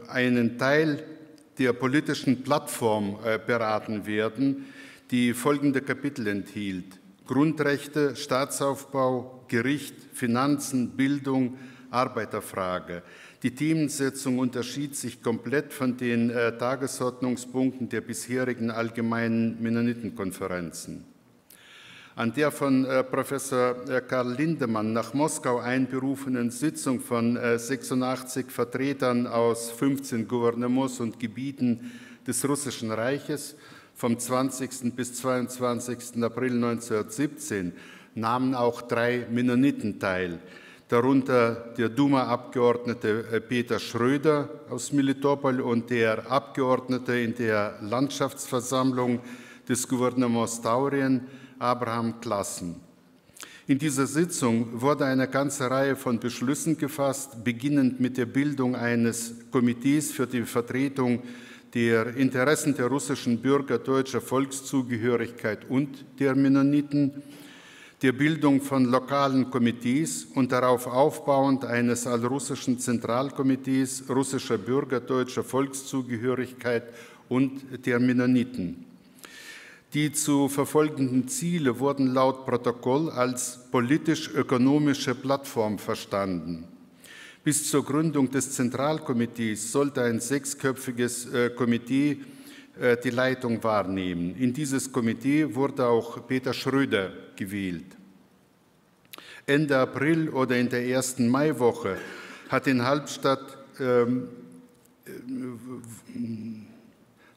einen Teil der politischen Plattform äh, beraten werden, die folgende Kapitel enthielt. Grundrechte, Staatsaufbau, Gericht, Finanzen, Bildung, Arbeiterfrage. Die Themensetzung unterschied sich komplett von den äh, Tagesordnungspunkten der bisherigen allgemeinen Mennonitenkonferenzen. An der von äh, Professor äh, Karl Lindemann nach Moskau einberufenen Sitzung von äh, 86 Vertretern aus 15 Gouvernements und Gebieten des Russischen Reiches vom 20. bis 22. April 1917 nahmen auch drei Mennoniten teil, darunter der Duma-Abgeordnete äh, Peter Schröder aus Militopol und der Abgeordnete in der Landschaftsversammlung des Gouvernements Taurien, Abraham Klassen. In dieser Sitzung wurde eine ganze Reihe von Beschlüssen gefasst, beginnend mit der Bildung eines Komitees für die Vertretung der Interessen der russischen Bürger deutscher Volkszugehörigkeit und der Mennoniten, der Bildung von lokalen Komitees und darauf aufbauend eines allrussischen Zentralkomitees russischer Bürger deutscher Volkszugehörigkeit und der Mennoniten. Die zu verfolgenden Ziele wurden laut Protokoll als politisch-ökonomische Plattform verstanden. Bis zur Gründung des Zentralkomitees sollte ein sechsköpfiges äh, Komitee äh, die Leitung wahrnehmen. In dieses Komitee wurde auch Peter Schröder gewählt. Ende April oder in der ersten Maiwoche hat in Halbstadt ähm,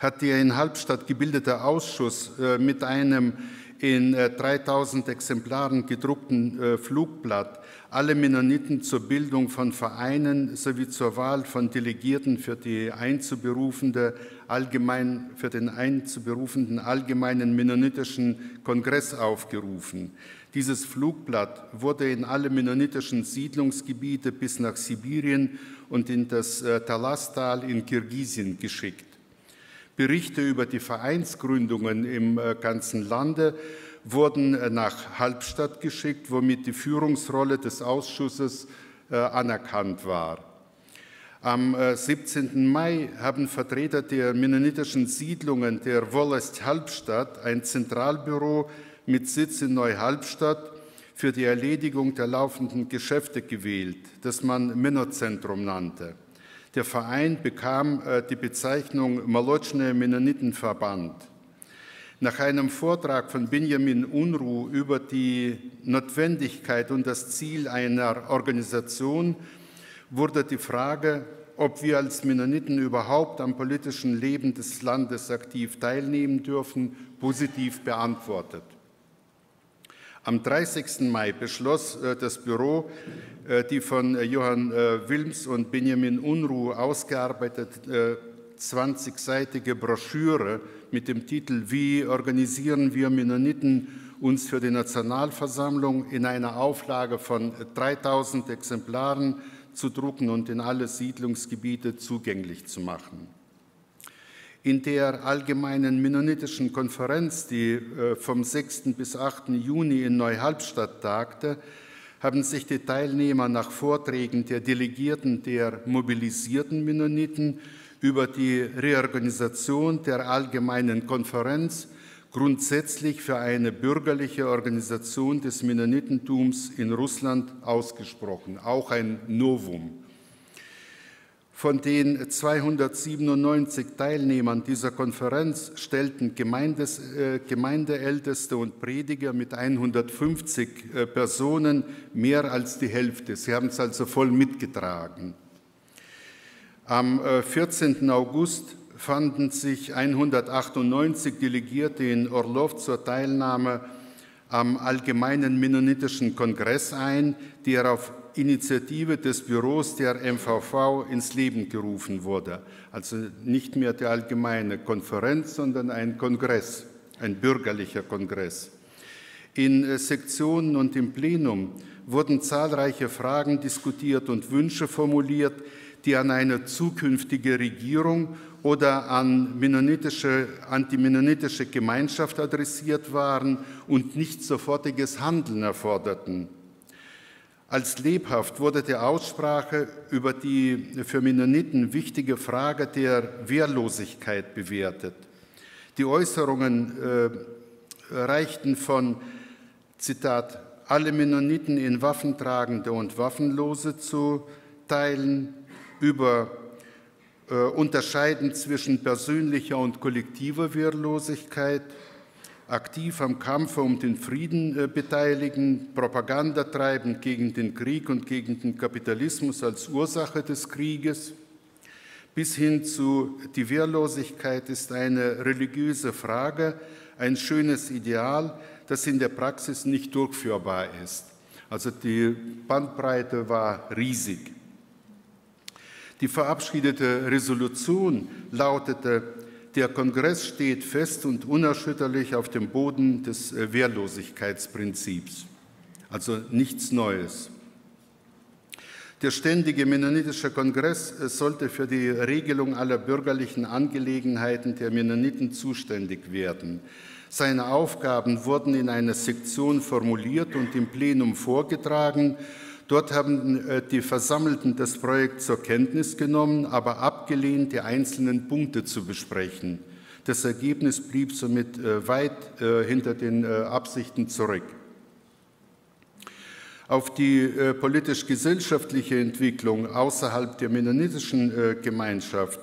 hat der in Halbstadt gebildete Ausschuss äh, mit einem in 3000 äh, Exemplaren gedruckten äh, Flugblatt alle Mennoniten zur Bildung von Vereinen sowie zur Wahl von Delegierten für, die einzuberufende allgemein, für den einzuberufenden allgemeinen mennonitischen Kongress aufgerufen. Dieses Flugblatt wurde in alle mennonitischen Siedlungsgebiete bis nach Sibirien und in das Talastal in Kirgisien geschickt. Berichte über die Vereinsgründungen im äh, ganzen Lande wurden äh, nach Halbstadt geschickt, womit die Führungsrolle des Ausschusses äh, anerkannt war. Am 17. Mai haben Vertreter der mennonitischen Siedlungen der Wolest Halbstadt ein Zentralbüro mit Sitz in Neu-Halbstadt für die Erledigung der laufenden Geschäfte gewählt, das man Minnozentrum nannte. Der Verein bekam äh, die Bezeichnung Molotschne Mennonitenverband. Nach einem Vortrag von Benjamin Unruh über die Notwendigkeit und das Ziel einer Organisation wurde die Frage, ob wir als Mennoniten überhaupt am politischen Leben des Landes aktiv teilnehmen dürfen, positiv beantwortet. Am 30. Mai beschloss äh, das Büro, äh, die von äh, Johann Wilms und Benjamin Unruh ausgearbeitete 20-seitige Broschüre mit dem Titel Wie organisieren wir Mennoniten uns für die Nationalversammlung in einer Auflage von 3000 Exemplaren zu drucken und in alle Siedlungsgebiete zugänglich zu machen. In der Allgemeinen Mennonitischen Konferenz, die äh, vom 6. bis 8. Juni in Neuhalbstadt tagte, haben sich die Teilnehmer nach Vorträgen der Delegierten der mobilisierten Mennoniten über die Reorganisation der Allgemeinen Konferenz grundsätzlich für eine bürgerliche Organisation des Mennonitentums in Russland ausgesprochen, auch ein Novum. Von den 297 Teilnehmern dieser Konferenz stellten Gemeindes, äh, Gemeindeälteste und Prediger mit 150 äh, Personen mehr als die Hälfte. Sie haben es also voll mitgetragen. Am äh, 14. August fanden sich 198 Delegierte in Orlov zur Teilnahme am Allgemeinen Mennonitischen Kongress ein, der auf Initiative des Büros der MVV ins Leben gerufen wurde. Also nicht mehr die allgemeine Konferenz, sondern ein Kongress, ein bürgerlicher Kongress. In äh, Sektionen und im Plenum wurden zahlreiche Fragen diskutiert und Wünsche formuliert, die an eine zukünftige Regierung oder an, mennonitische, an die mennonitische Gemeinschaft adressiert waren und nicht sofortiges Handeln erforderten. Als lebhaft wurde die Aussprache über die für Mennoniten wichtige Frage der Wehrlosigkeit bewertet. Die Äußerungen äh, reichten von, Zitat, alle Mennoniten in Waffentragende und Waffenlose zu teilen, über äh, Unterscheiden zwischen persönlicher und kollektiver Wehrlosigkeit, aktiv am Kampf um den Frieden äh, beteiligen, Propaganda treiben gegen den Krieg und gegen den Kapitalismus als Ursache des Krieges, bis hin zu die Wehrlosigkeit ist eine religiöse Frage, ein schönes Ideal, das in der Praxis nicht durchführbar ist. Also die Bandbreite war riesig. Die verabschiedete Resolution lautete, der Kongress steht fest und unerschütterlich auf dem Boden des äh, Wehrlosigkeitsprinzips, also nichts Neues. Der ständige Mennonitische Kongress äh, sollte für die Regelung aller bürgerlichen Angelegenheiten der Mennoniten zuständig werden. Seine Aufgaben wurden in einer Sektion formuliert und im Plenum vorgetragen Dort haben äh, die Versammelten das Projekt zur Kenntnis genommen, aber abgelehnt, die einzelnen Punkte zu besprechen. Das Ergebnis blieb somit äh, weit äh, hinter den Absichten zurück. Auf die politisch-gesellschaftliche Entwicklung außerhalb der mennonitischen Gemeinschaft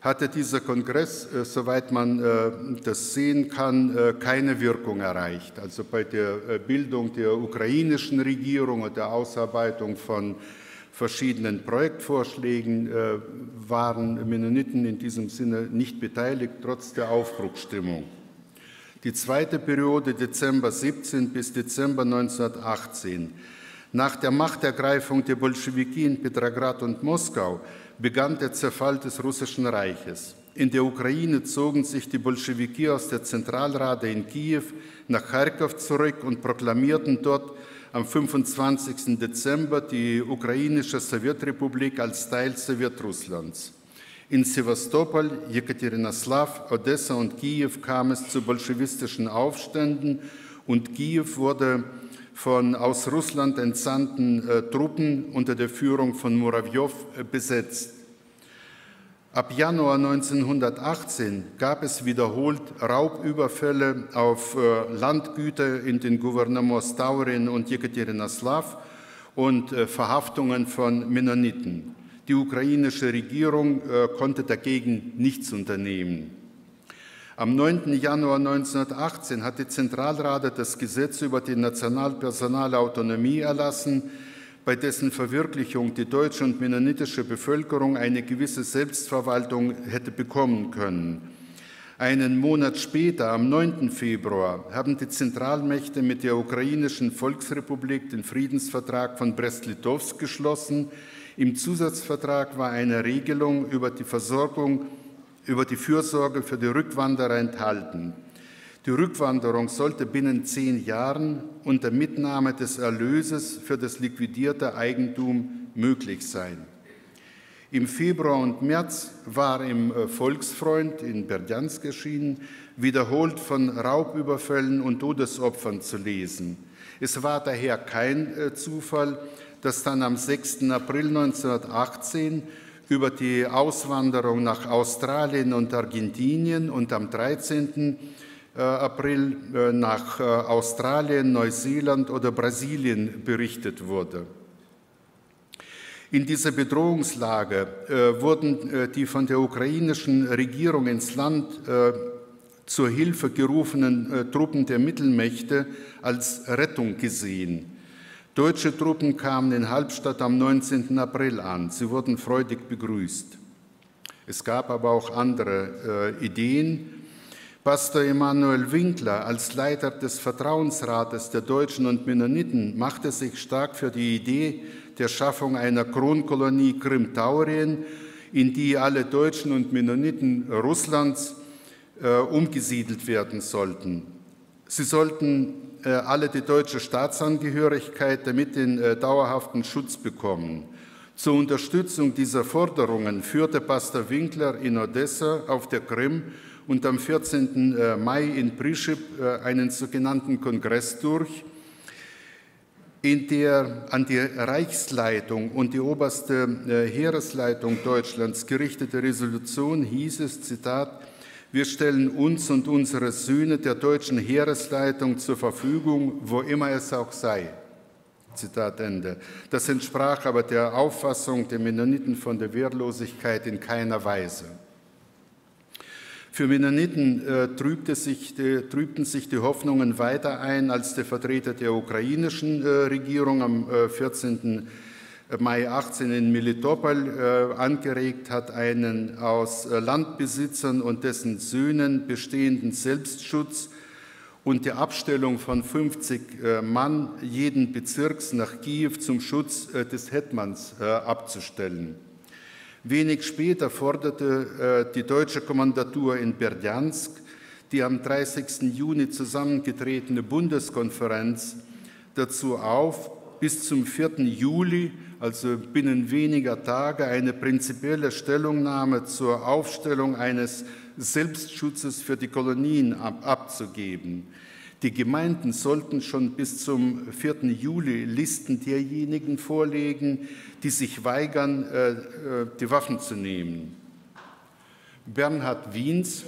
hatte dieser Kongress, äh, soweit man äh, das sehen kann, äh, keine Wirkung erreicht. Also bei der Bildung der ukrainischen Regierung und der Ausarbeitung von verschiedenen Projektvorschlägen waren Mennoniten in diesem Sinne nicht beteiligt, trotz der Aufbruchsstimmung. Die zweite Periode Dezember 17 bis Dezember 1918 nach der Machtergreifung der Bolschewiki in Petrograd und Moskau begann der Zerfall des Russischen Reiches. In der Ukraine zogen sich die Bolschewiki aus der Zentralrate in Kiew nach Kharkov zurück und proklamierten dort am 25. Dezember die ukrainische Sowjetrepublik als Teil Sowjetrusslands. In Sevastopol, Jekaterinoslav, Odessa und Kiew kam es zu bolschewistischen Aufständen und Kiew wurde von aus Russland entsandten äh, Truppen unter der Führung von Murawjow äh, besetzt. Ab Januar 1918 gab es wiederholt Raubüberfälle auf äh, Landgüter in den Gouvernements Taurin und Jekaterinoslav und äh, Verhaftungen von Mennoniten. Die ukrainische Regierung äh, konnte dagegen nichts unternehmen. Am 9. Januar 1918 hat die Zentralrate das Gesetz über die nationalpersonale Autonomie erlassen, bei dessen Verwirklichung die deutsche und mennonitische Bevölkerung eine gewisse Selbstverwaltung hätte bekommen können. Einen Monat später, am 9. Februar, haben die Zentralmächte mit der ukrainischen Volksrepublik den Friedensvertrag von Brest-Litovsk geschlossen. Im Zusatzvertrag war eine Regelung über die Versorgung über die Fürsorge für die Rückwanderer enthalten. Die Rückwanderung sollte binnen zehn Jahren unter Mitnahme des Erlöses für das liquidierte Eigentum möglich sein. Im Februar und März war im äh, Volksfreund in Berdjansk erschienen, wiederholt von Raubüberfällen und Todesopfern zu lesen. Es war daher kein äh, Zufall, dass dann am 6. April 1918 über die Auswanderung nach Australien und Argentinien und am 13. Äh, April äh, nach äh, Australien, Neuseeland oder Brasilien berichtet wurde. In dieser Bedrohungslage wurden die von der ukrainischen Regierung ins Land zur Hilfe gerufenen Truppen der Mittelmächte als Rettung gesehen. Deutsche Truppen kamen in Halbstadt am 19. April an. Sie wurden freudig begrüßt. Es gab aber auch andere äh, Ideen. Pastor Emanuel Winkler als Leiter des Vertrauensrates der Deutschen und Mennoniten machte sich stark für die Idee der Schaffung einer Kronkolonie Krim-Taurien, in die alle Deutschen und Mennoniten Russlands äh, umgesiedelt werden sollten. Sie sollten alle die deutsche Staatsangehörigkeit, damit den äh, dauerhaften Schutz bekommen. Zur Unterstützung dieser Forderungen führte Pastor Winkler in Odessa auf der Krim und am 14. Äh, Mai in Prischip äh, einen sogenannten Kongress durch, in der an die Reichsleitung und die oberste äh, Heeresleitung Deutschlands gerichtete Resolution hieß es, Zitat, wir stellen uns und unsere Söhne der deutschen Heeresleitung zur Verfügung, wo immer es auch sei. Zitat Ende. Das entsprach aber der Auffassung der Mennoniten von der Wehrlosigkeit in keiner Weise. Für Mennoniten äh, trübte sich, die, trübten sich die Hoffnungen weiter ein, als der Vertreter der ukrainischen äh, Regierung am äh, 14. Mai 18 in Melitopol äh, angeregt hat, einen aus äh, Landbesitzern und dessen Söhnen bestehenden Selbstschutz und die Abstellung von 50 äh, Mann jeden Bezirks nach Kiew zum Schutz des Hetmans abzustellen. Wenig später forderte die deutsche Kommandatur in Berdjansk die am 30. Juni zusammengetretene Bundeskonferenz dazu auf, bis zum 4. Juli also binnen weniger Tage, eine prinzipielle Stellungnahme zur Aufstellung eines Selbstschutzes für die Kolonien ab, abzugeben. Die Gemeinden sollten schon bis zum 4. Juli Listen derjenigen vorlegen, die sich weigern, äh, äh, die Waffen zu nehmen. Bernhard Wiens,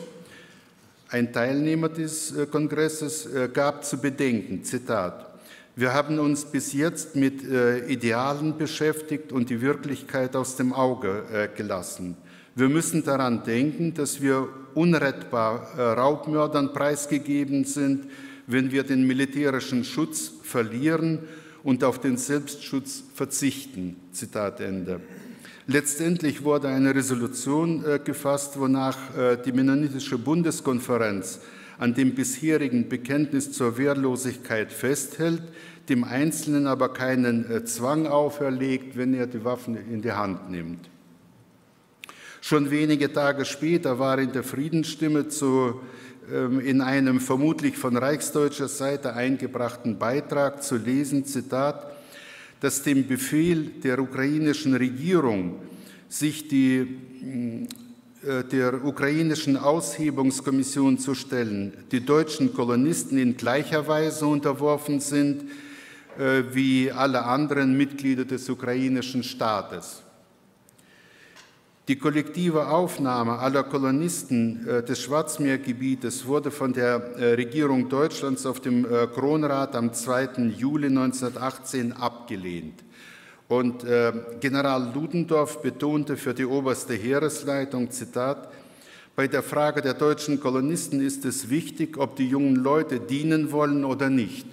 ein Teilnehmer des äh, Kongresses, gab zu bedenken, Zitat, wir haben uns bis jetzt mit äh, Idealen beschäftigt und die Wirklichkeit aus dem Auge äh, gelassen. Wir müssen daran denken, dass wir unrettbar äh, Raubmördern preisgegeben sind, wenn wir den militärischen Schutz verlieren und auf den Selbstschutz verzichten. Zitat Ende. Letztendlich wurde eine Resolution gefasst, wonach die Mennonitische Bundeskonferenz an dem bisherigen Bekenntnis zur Wehrlosigkeit festhält, dem Einzelnen aber keinen äh, Zwang auferlegt, wenn er die Waffen in die Hand nimmt. Schon wenige Tage später war in der Friedensstimme zu, ähm, in einem vermutlich von reichsdeutscher Seite eingebrachten Beitrag zu lesen, Zitat, dass dem Befehl der ukrainischen Regierung, sich die äh, der ukrainischen Aushebungskommission zu stellen, die deutschen Kolonisten in gleicher Weise unterworfen sind äh, wie alle anderen Mitglieder des ukrainischen Staates. Die kollektive Aufnahme aller Kolonisten äh, des Schwarzmeergebietes wurde von der Regierung Deutschlands auf dem Kronrat am 2. Juli 1918 abgelehnt. Und äh, General Ludendorff betonte für die oberste Heeresleitung, Zitat, bei der Frage der deutschen Kolonisten ist es wichtig, ob die jungen Leute dienen wollen oder nicht.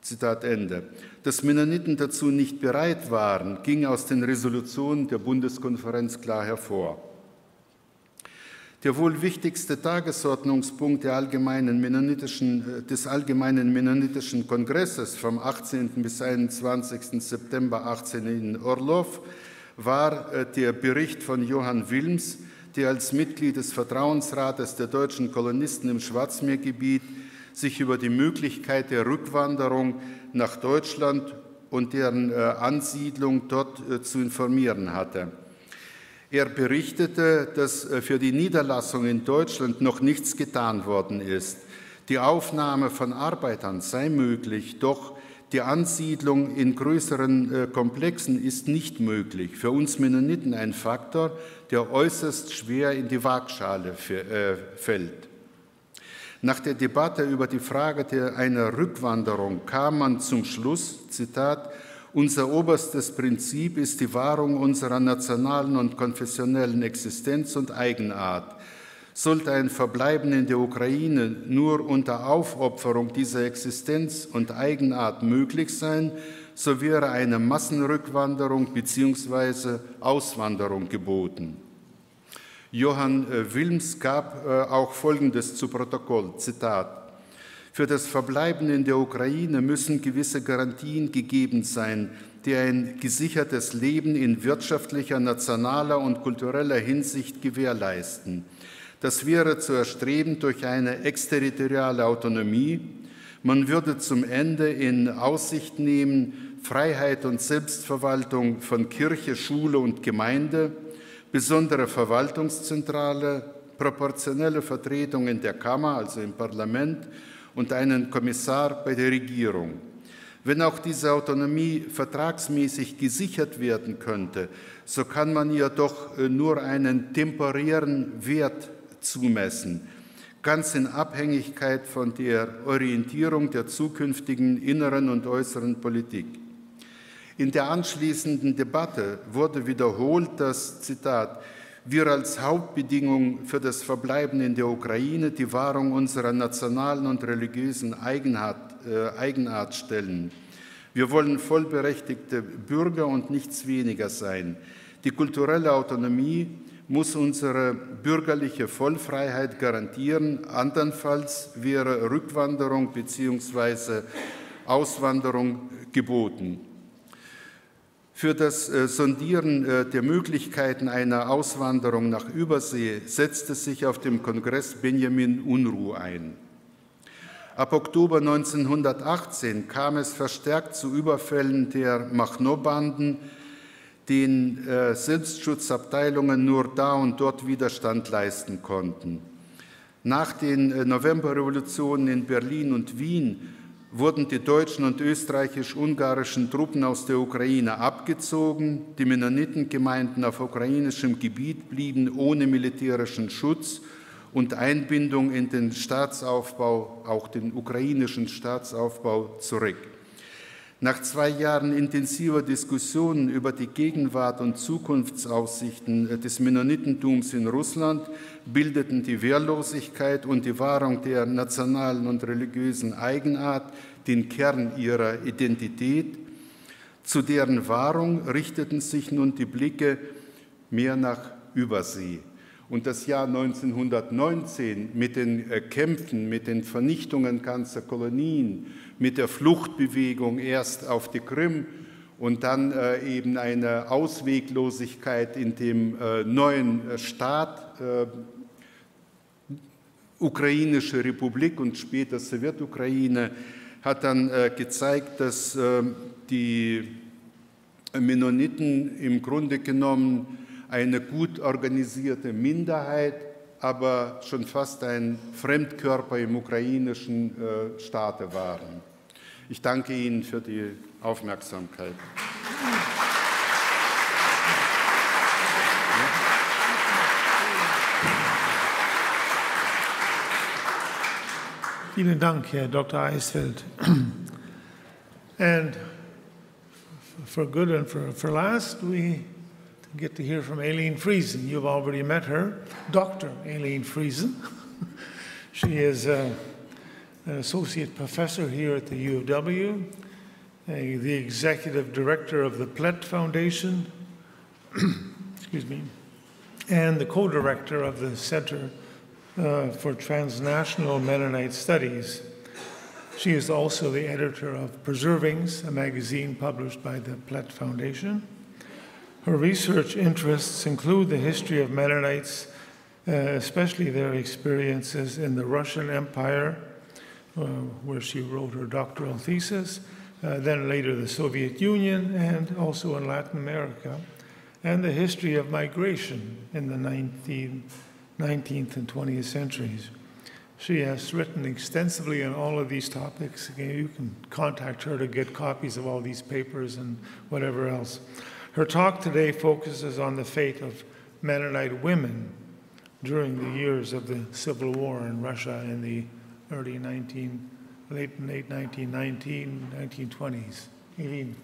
Zitat Ende. Dass Mennoniten dazu nicht bereit waren, ging aus den Resolutionen der Bundeskonferenz klar hervor. Der wohl wichtigste Tagesordnungspunkt allgemeinen äh, des Allgemeinen Mennonitischen Kongresses vom 18. bis 21. September 18 in Orlov war äh, der Bericht von Johann Wilms, der als Mitglied des Vertrauensrates der deutschen Kolonisten im Schwarzmeergebiet sich über die Möglichkeit der Rückwanderung nach Deutschland und deren äh, Ansiedlung dort zu informieren hatte. Er berichtete, dass äh, für die Niederlassung in Deutschland noch nichts getan worden ist. Die Aufnahme von Arbeitern sei möglich, doch die Ansiedlung in größeren äh, Komplexen ist nicht möglich. Für uns Mennoniten ein Faktor, der äußerst schwer in die Waagschale äh, fällt. Nach der Debatte über die Frage einer Rückwanderung kam man zum Schluss, Zitat, unser oberstes Prinzip ist die Wahrung unserer nationalen und konfessionellen Existenz und Eigenart. Sollte ein Verbleiben in der Ukraine nur unter Aufopferung dieser Existenz und Eigenart möglich sein, so wäre eine Massenrückwanderung bzw. Auswanderung geboten. Johann Wilms gab äh, auch Folgendes zu Protokoll, Zitat. Für das Verbleiben in der Ukraine müssen gewisse Garantien gegeben sein, die ein gesichertes Leben in wirtschaftlicher, nationaler und kultureller Hinsicht gewährleisten. Das wäre zu erstreben durch eine exterritoriale Autonomie. Man würde zum Ende in Aussicht nehmen, Freiheit und Selbstverwaltung von Kirche, Schule und Gemeinde, besondere Verwaltungszentrale, proportionelle Vertretung in der Kammer, also im Parlament, und einen Kommissar bei der Regierung. Wenn auch diese Autonomie vertragsmäßig gesichert werden könnte, so kann man ihr doch äh, nur einen temporären Wert zumessen, ganz in Abhängigkeit von der Orientierung der zukünftigen inneren und äußeren Politik. In der anschließenden Debatte wurde wiederholt das Zitat, wir als Hauptbedingung für das Verbleiben in der Ukraine die Wahrung unserer nationalen und religiösen Eigenart äh, Eigenart stellen. Wir wollen vollberechtigte Bürger und nichts weniger sein. Die kulturelle Autonomie muss unsere bürgerliche Vollfreiheit garantieren. Andernfalls wäre Rückwanderung bzw. Auswanderung geboten. Für das äh, Sondieren äh, der Möglichkeiten einer Auswanderung nach Übersee setzte sich auf dem Kongress Benjamin Unruh ein. Ab Oktober 1918 kam es verstärkt zu Überfällen der Machno-Banden, den äh, Selbstschutzabteilungen nur da und dort Widerstand leisten konnten. Nach den Novemberrevolutionen in Berlin und Wien wurden die deutschen und österreichisch-ungarischen Truppen aus der Ukraine abgezogen. Die Mennonitengemeinden auf ukrainischem Gebiet blieben ohne militärischen Schutz und Einbindung in den Staatsaufbau, auch den ukrainischen Staatsaufbau zurück. Nach zwei Jahren intensiver Diskussionen über die Gegenwart und Zukunftsaussichten des Mennonitentums in Russland bildeten die Wehrlosigkeit und die Wahrung der nationalen und religiösen Eigenart den Kern ihrer Identität. Zu deren Wahrung richteten sich nun die Blicke mehr nach Übersee. Und das Jahr 1919 mit den äh, Kämpfen, mit den Vernichtungen ganzer Kolonien, mit der Fluchtbewegung erst auf die Krim und dann äh, eben eine Ausweglosigkeit in dem äh, neuen Staat, Ukrainische Republik und später Sowjetukraine, hat dann gezeigt, dass die Mennoniten im Grunde genommen eine gut organisierte Minderheit, aber schon fast ein Fremdkörper im ukrainischen äh, Staate waren. Ich danke Ihnen für die Aufmerksamkeit. Vielen Dank, Herr Dr. Eisfeld. And for good and for, for last, we get to hear from Aileen Friesen. You've already met her, Dr. Aileen Friesen. she is uh, an associate professor here at the U of W, the executive director of the Plett Foundation, excuse me, and the co-director of the Center uh, for Transnational Mennonite Studies. She is also the editor of Preservings, a magazine published by the Plett Foundation. Her research interests include the history of Mennonites, uh, especially their experiences in the Russian Empire, uh, where she wrote her doctoral thesis, uh, then later the Soviet Union, and also in Latin America, and the history of migration in the 19th, 19th and 20th centuries. She has written extensively on all of these topics. Again, you can contact her to get copies of all these papers and whatever else. Her talk today focuses on the fate of Mennonite women during the years of the Civil War in Russia in the early 19, late, late 1919, 1920s. Aileen.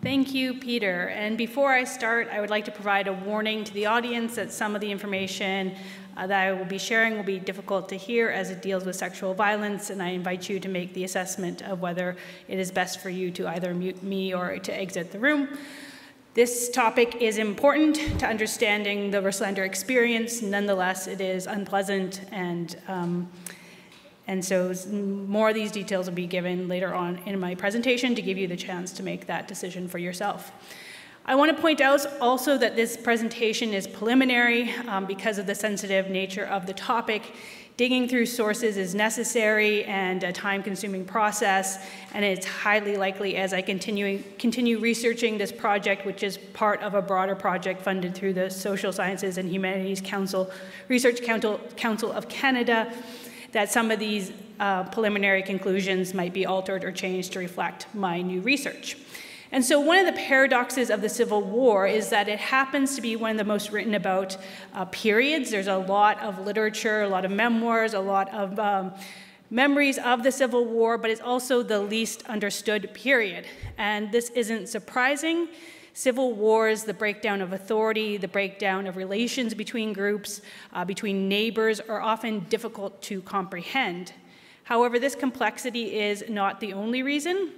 Thank you, Peter. And before I start, I would like to provide a warning to the audience that some of the information uh, that I will be sharing will be difficult to hear as it deals with sexual violence, and I invite you to make the assessment of whether it is best for you to either mute me or to exit the room. This topic is important to understanding the Russlander experience. Nonetheless, it is unpleasant and um, And so more of these details will be given later on in my presentation to give you the chance to make that decision for yourself. I want to point out also that this presentation is preliminary um, because of the sensitive nature of the topic. Digging through sources is necessary and a time-consuming process, and it's highly likely as I continue, continue researching this project, which is part of a broader project funded through the Social Sciences and Humanities Council, Research Council, Council of Canada, that some of these uh, preliminary conclusions might be altered or changed to reflect my new research. And so, one of the paradoxes of the Civil War is that it happens to be one of the most written about uh, periods. There's a lot of literature, a lot of memoirs, a lot of um, memories of the Civil War, but it's also the least understood period. And this isn't surprising. Civil wars, the breakdown of authority, the breakdown of relations between groups, uh, between neighbors, are often difficult to comprehend. However, this complexity is not the only reason.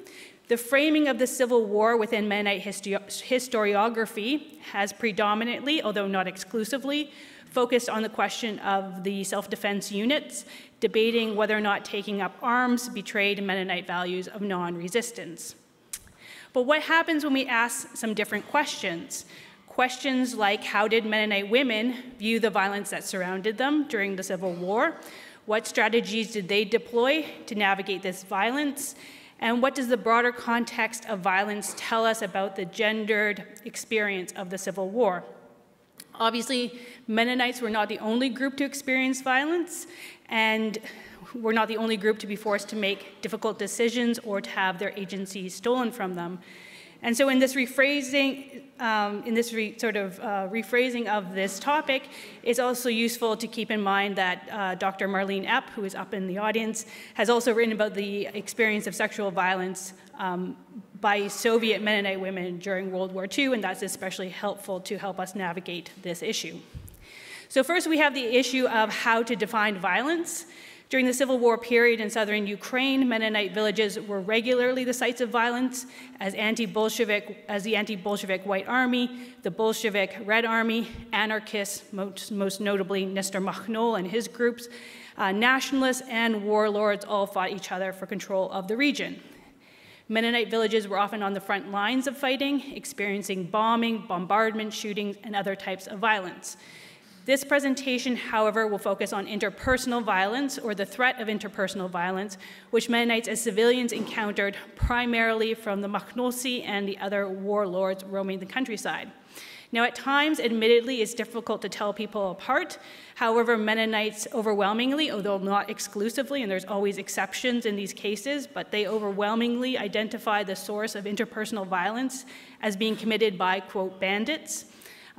The framing of the Civil War within Mennonite historiography has predominantly, although not exclusively, focused on the question of the self defense units, debating whether or not taking up arms betrayed Mennonite values of non resistance. But what happens when we ask some different questions? Questions like how did Mennonite women view the violence that surrounded them during the Civil War? What strategies did they deploy to navigate this violence? And what does the broader context of violence tell us about the gendered experience of the Civil War? Obviously, Mennonites were not the only group to experience violence, and were not the only group to be forced to make difficult decisions or to have their agency stolen from them. And so, in this rephrasing, um, in this sort of uh, rephrasing of this topic, it's also useful to keep in mind that uh, Dr. Marlene Epp, who is up in the audience, has also written about the experience of sexual violence um, by Soviet Mennonite women during World War II, and that's especially helpful to help us navigate this issue. So, first, we have the issue of how to define violence. During the Civil War period in southern Ukraine, Mennonite villages were regularly the sites of violence as, anti-Bolshevik, as the anti-Bolshevik White Army, the Bolshevik Red Army, anarchists, most, most notably Nestor Makhno and his groups, uh, nationalists, and warlords all fought each other for control of the region. Mennonite villages were often on the front lines of fighting, experiencing bombing, bombardment, shootings, and other types of violence. This presentation, however, will focus on interpersonal violence or the threat of interpersonal violence, which Mennonites as civilians encountered primarily from the Makhnovtsi and the other warlords roaming the countryside. Now, at times, admittedly, it's difficult to tell people apart. However, Mennonites overwhelmingly, although not exclusively, and there's always exceptions in these cases, but they overwhelmingly identify the source of interpersonal violence as being committed by, quote, bandits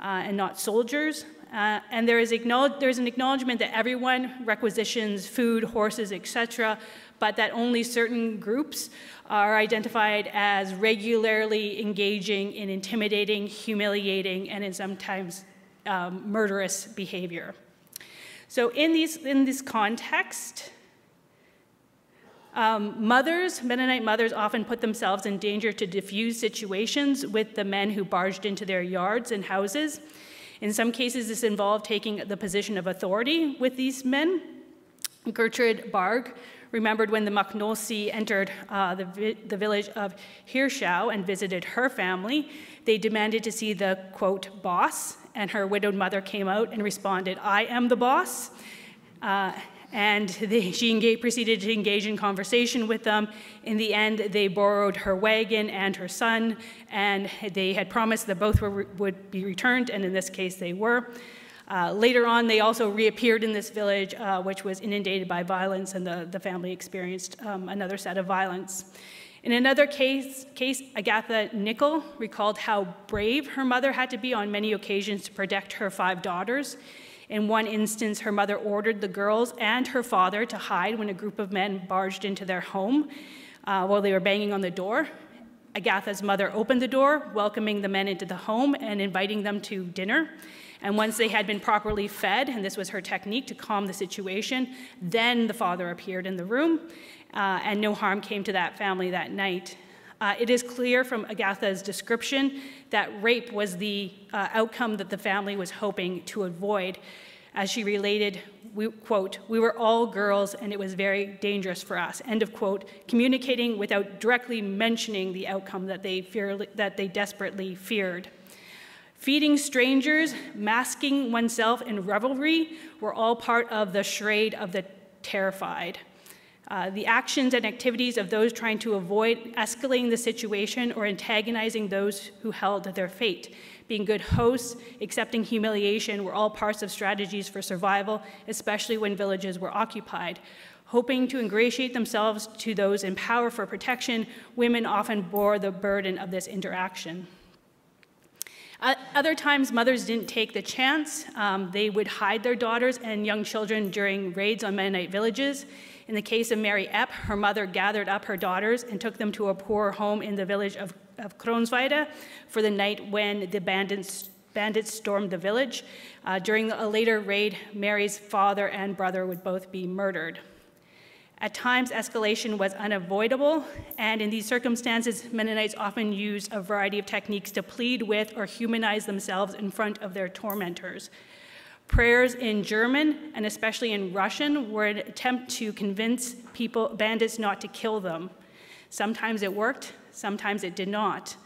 uh, and not soldiers. Uh, and there is there's an acknowledgement that everyone requisitions food, horses, etc., but that only certain groups are identified as regularly engaging in intimidating, humiliating, and in sometimes um, murderous behavior. So in, these, in this context, um, mothers, Mennonite mothers, often put themselves in danger to diffuse situations with the men who barged into their yards and houses. In some cases, this involved taking the position of authority with these men. Gertrude Barg remembered when the Makhnovtsi entered uh, the, vi the village of Hirschau and visited her family. They demanded to see the, quote, boss, and her widowed mother came out and responded, I am the boss. Uh, and she engaged, proceeded to engage in conversation with them. In the end, they borrowed her wagon and her son, and they had promised that both were, would be returned, and in this case, they were. Uh, later on, they also reappeared in this village, uh, which was inundated by violence, and the, the family experienced um, another set of violence. In another case, case, Agatha Nickel recalled how brave her mother had to be on many occasions to protect her five daughters. In one instance, her mother ordered the girls and her father to hide when a group of men barged into their home uh, while they were banging on the door. Agatha's mother opened the door, welcoming the men into the home and inviting them to dinner. And once they had been properly fed, and this was her technique to calm the situation, then the father appeared in the room, uh, and no harm came to that family that night. Uh, it is clear from Agatha's description that rape was the uh, outcome that the family was hoping to avoid. as she related, we, quote, we were all girls and it was very dangerous for us, end of quote, communicating without directly mentioning the outcome that they, fear, that they desperately feared. Feeding strangers, masking oneself in revelry were all part of the charade of the terrified. Uh, the actions and activities of those trying to avoid escalating the situation or antagonizing those who held their fate. Being good hosts, accepting humiliation were all parts of strategies for survival, especially when villages were occupied. Hoping to ingratiate themselves to those in power for protection, women often bore the burden of this interaction. Other times, mothers didn't take the chance. Um, they would hide their daughters and young children during raids on Mennonite villages. In the case of Mary Epp, her mother gathered up her daughters and took them to a poor home in the village of, of for the night when the bandits, bandits stormed the village. Uh, during a later raid, Mary's father and brother would both be murdered. At times, escalation was unavoidable, and in these circumstances, Mennonites often use a variety of techniques to plead with or humanize themselves in front of their tormentors. Prayers in German and especially in Russian were an attempt to convince people, bandits not to kill them. Sometimes it worked, sometimes it did not.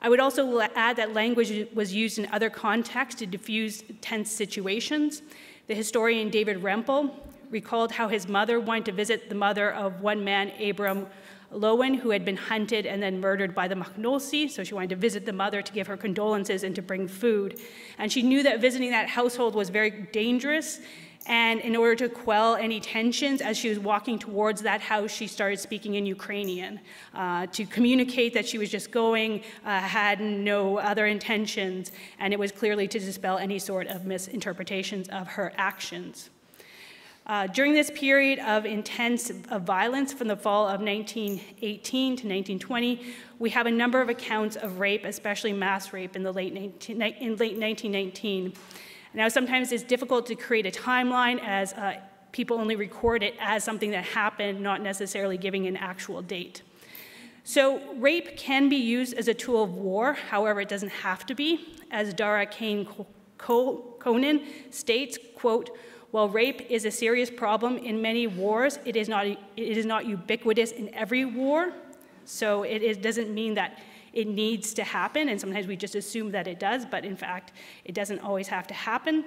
I would also add that language was used in other contexts to diffuse tense situations. The historian David Rempel recalled how his mother wanted to visit the mother of one man, Abram Lowen, who had been hunted and then murdered by the Makhnovtsi. So she wanted to visit the mother to give her condolences and to bring food. And she knew that visiting that household was very dangerous. And in order to quell any tensions, as she was walking towards that house, she started speaking in Ukrainian uh, to communicate that she was just going, uh, had no other intentions, and it was clearly to dispel any sort of misinterpretations of her actions. Uh, during this period of intense uh, violence from the fall of 1918 to 1920, we have a number of accounts of rape, especially mass rape in the late, 19, in late 1919. Now, sometimes it's difficult to create a timeline as uh, people only record it as something that happened, not necessarily giving an actual date. So rape can be used as a tool of war, however, it doesn't have to be. As Dara Kay Cohen states, quote, while rape is a serious problem in many wars, it is not, it is not ubiquitous in every war. So it, it doesn't mean that it needs to happen, and sometimes we just assume that it does, but in fact, it doesn't always have to happen.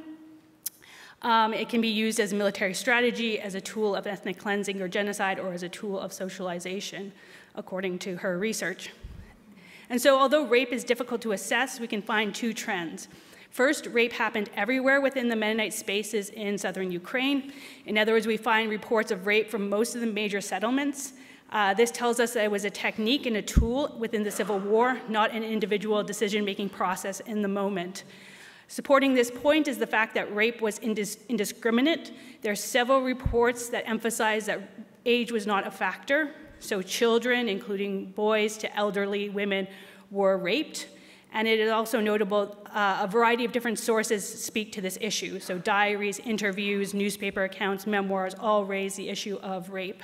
Um, it can be used as a military strategy, as a tool of ethnic cleansing or genocide, or as a tool of socialization, according to her research. And so, although rape is difficult to assess, we can find two trends. First, rape happened everywhere within the Mennonite spaces in southern Ukraine. In other words, we find reports of rape from most of the major settlements. Uh, this tells us that it was a technique and a tool within the Civil War, not an individual decision making process in the moment. Supporting this point is the fact that rape was indis indiscriminate. There are several reports that emphasize that age was not a factor. So, children, including boys to elderly women, were raped. And it is also notable uh, a variety of different sources speak to this issue. So diaries, interviews, newspaper accounts, memoirs all raise the issue of rape.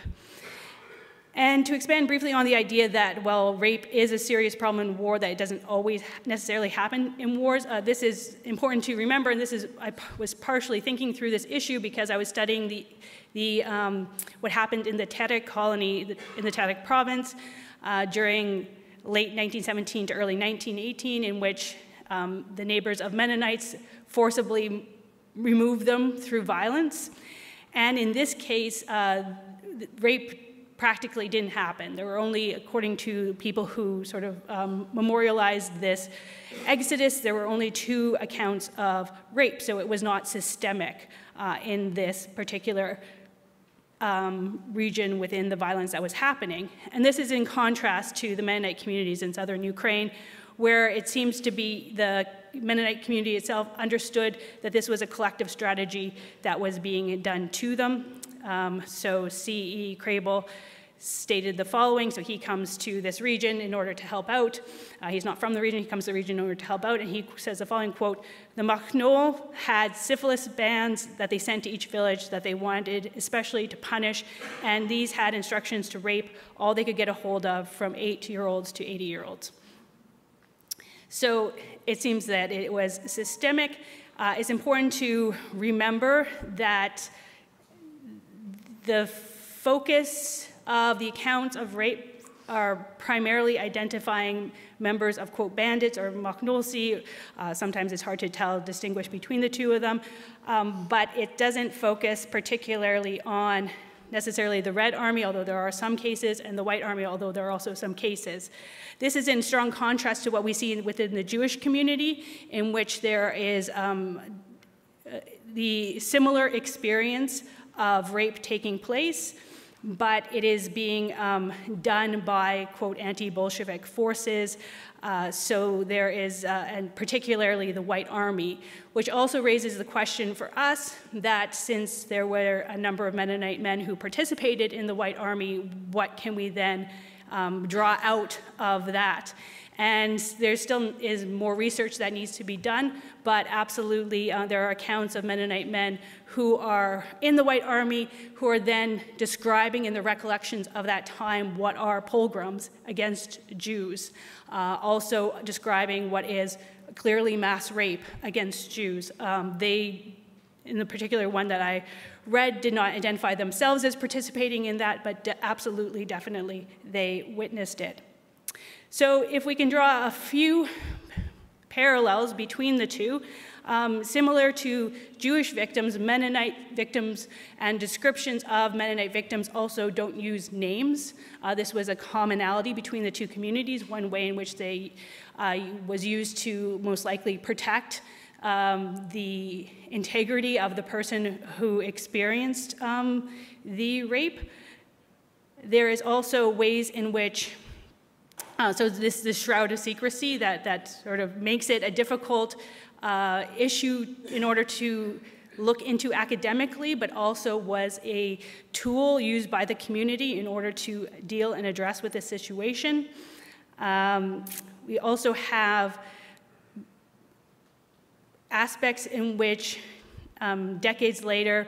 And to expand briefly on the idea that, well, rape is a serious problem in war, that it doesn't always necessarily happen in wars, uh, this is important to remember. And this is, I was partially thinking through this issue because I was studying the, the, um, what happened in the Terek colony, in the Terek province uh, during late 1917 to early 1918, in which um, the neighbors of Mennonites forcibly removed them through violence. And in this case, uh, rape practically didn't happen. There were only, according to people who sort of um, memorialized this exodus, there were only two accounts of rape, so it was not systemic uh, in this particular um, region within the violence that was happening. And this is in contrast to the Mennonite communities in southern Ukraine, where it seems to be the Mennonite community itself understood that this was a collective strategy that was being done to them. Um, so C.E. Krehbiel stated the following. So he comes to this region in order to help out. Uh, he's not from the region, he comes to the region in order to help out, and he says the following quote The Machnol had syphilis bands that they sent to each village that they wanted, especially to punish, and these had instructions to rape all they could get a hold of from eight year olds to 80 year olds. So it seems that it was systemic. Uh, it's important to remember that the focus of the accounts of rape are primarily identifying members of, quote, bandits or Makhnovtsi. Uh, sometimes it's hard to tell, distinguish between the two of them. Um, but it doesn't focus particularly on necessarily the Red Army, although there are some cases, and the White Army, although there are also some cases. This is in strong contrast to what we see within the Jewish community, in which there is um, uh, the similar experience of rape taking place but it is being um, done by, quote, anti Bolshevik forces. Uh, so there is, uh, and particularly the White Army, which also raises the question for us that since there were a number of Mennonite men who participated in the White Army, what can we then um, draw out of that? And there still is more research that needs to be done, but absolutely uh, there are accounts of Mennonite men who are in the White Army who are then describing in the recollections of that time what are pogroms against Jews, uh, also describing what is clearly mass rape against Jews. Um, they, in the particular one that I read, did not identify themselves as participating in that, but de absolutely, definitely, they witnessed it. So if we can draw a few parallels between the two, um, similar to Jewish victims, Mennonite victims and descriptions of Mennonite victims also don't use names. Uh, this was a commonality between the two communities, one way in which they uh, was used to most likely protect um, the integrity of the person who experienced um, the rape. There is also ways in which uh, so this, this shroud of secrecy that, that sort of makes it a difficult uh, issue in order to look into academically, but also was a tool used by the community in order to deal and address with the situation. Um, we also have aspects in which um, decades later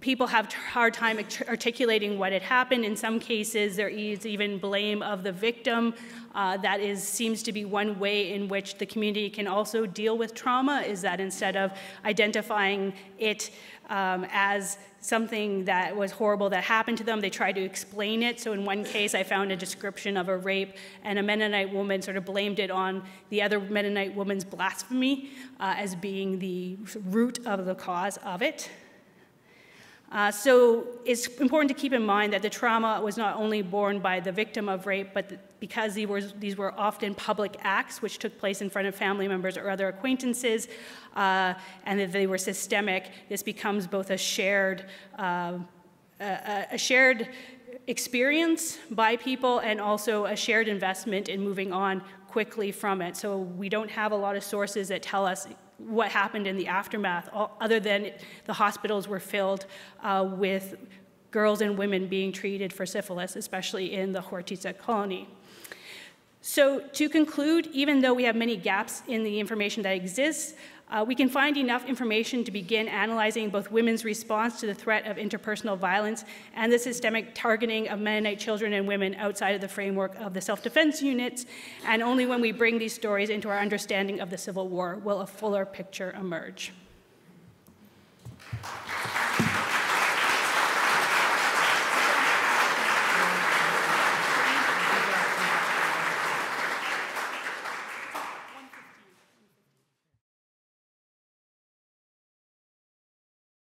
people have hard time articulating what had happened. In some cases, there is even blame of the victim. Uh, that is, seems to be one way in which the community can also deal with trauma, is that instead of identifying it um, as something that was horrible that happened to them, they try to explain it. So in one case, I found a description of a rape, and a Mennonite woman sort of blamed it on the other Mennonite woman's blasphemy uh, as being the root of the cause of it. Uh, so it's important to keep in mind that the trauma was not only borne by the victim of rape, but because these were, these were often public acts which took place in front of family members or other acquaintances, uh, and that they were systemic, this becomes both a shared, uh, a, a shared experience by people and also a shared investment in moving on quickly from it. So we don't have a lot of sources that tell us what happened in the aftermath, other than the hospitals were filled uh, with girls and women being treated for syphilis, especially in the Chortitza colony. So to conclude, even though we have many gaps in the information that exists, uh, we can find enough information to begin analyzing both women's response to the threat of interpersonal violence and the systemic targeting of Mennonite children and women outside of the framework of the self-defense units, and only when we bring these stories into our understanding of the Civil War will a fuller picture emerge.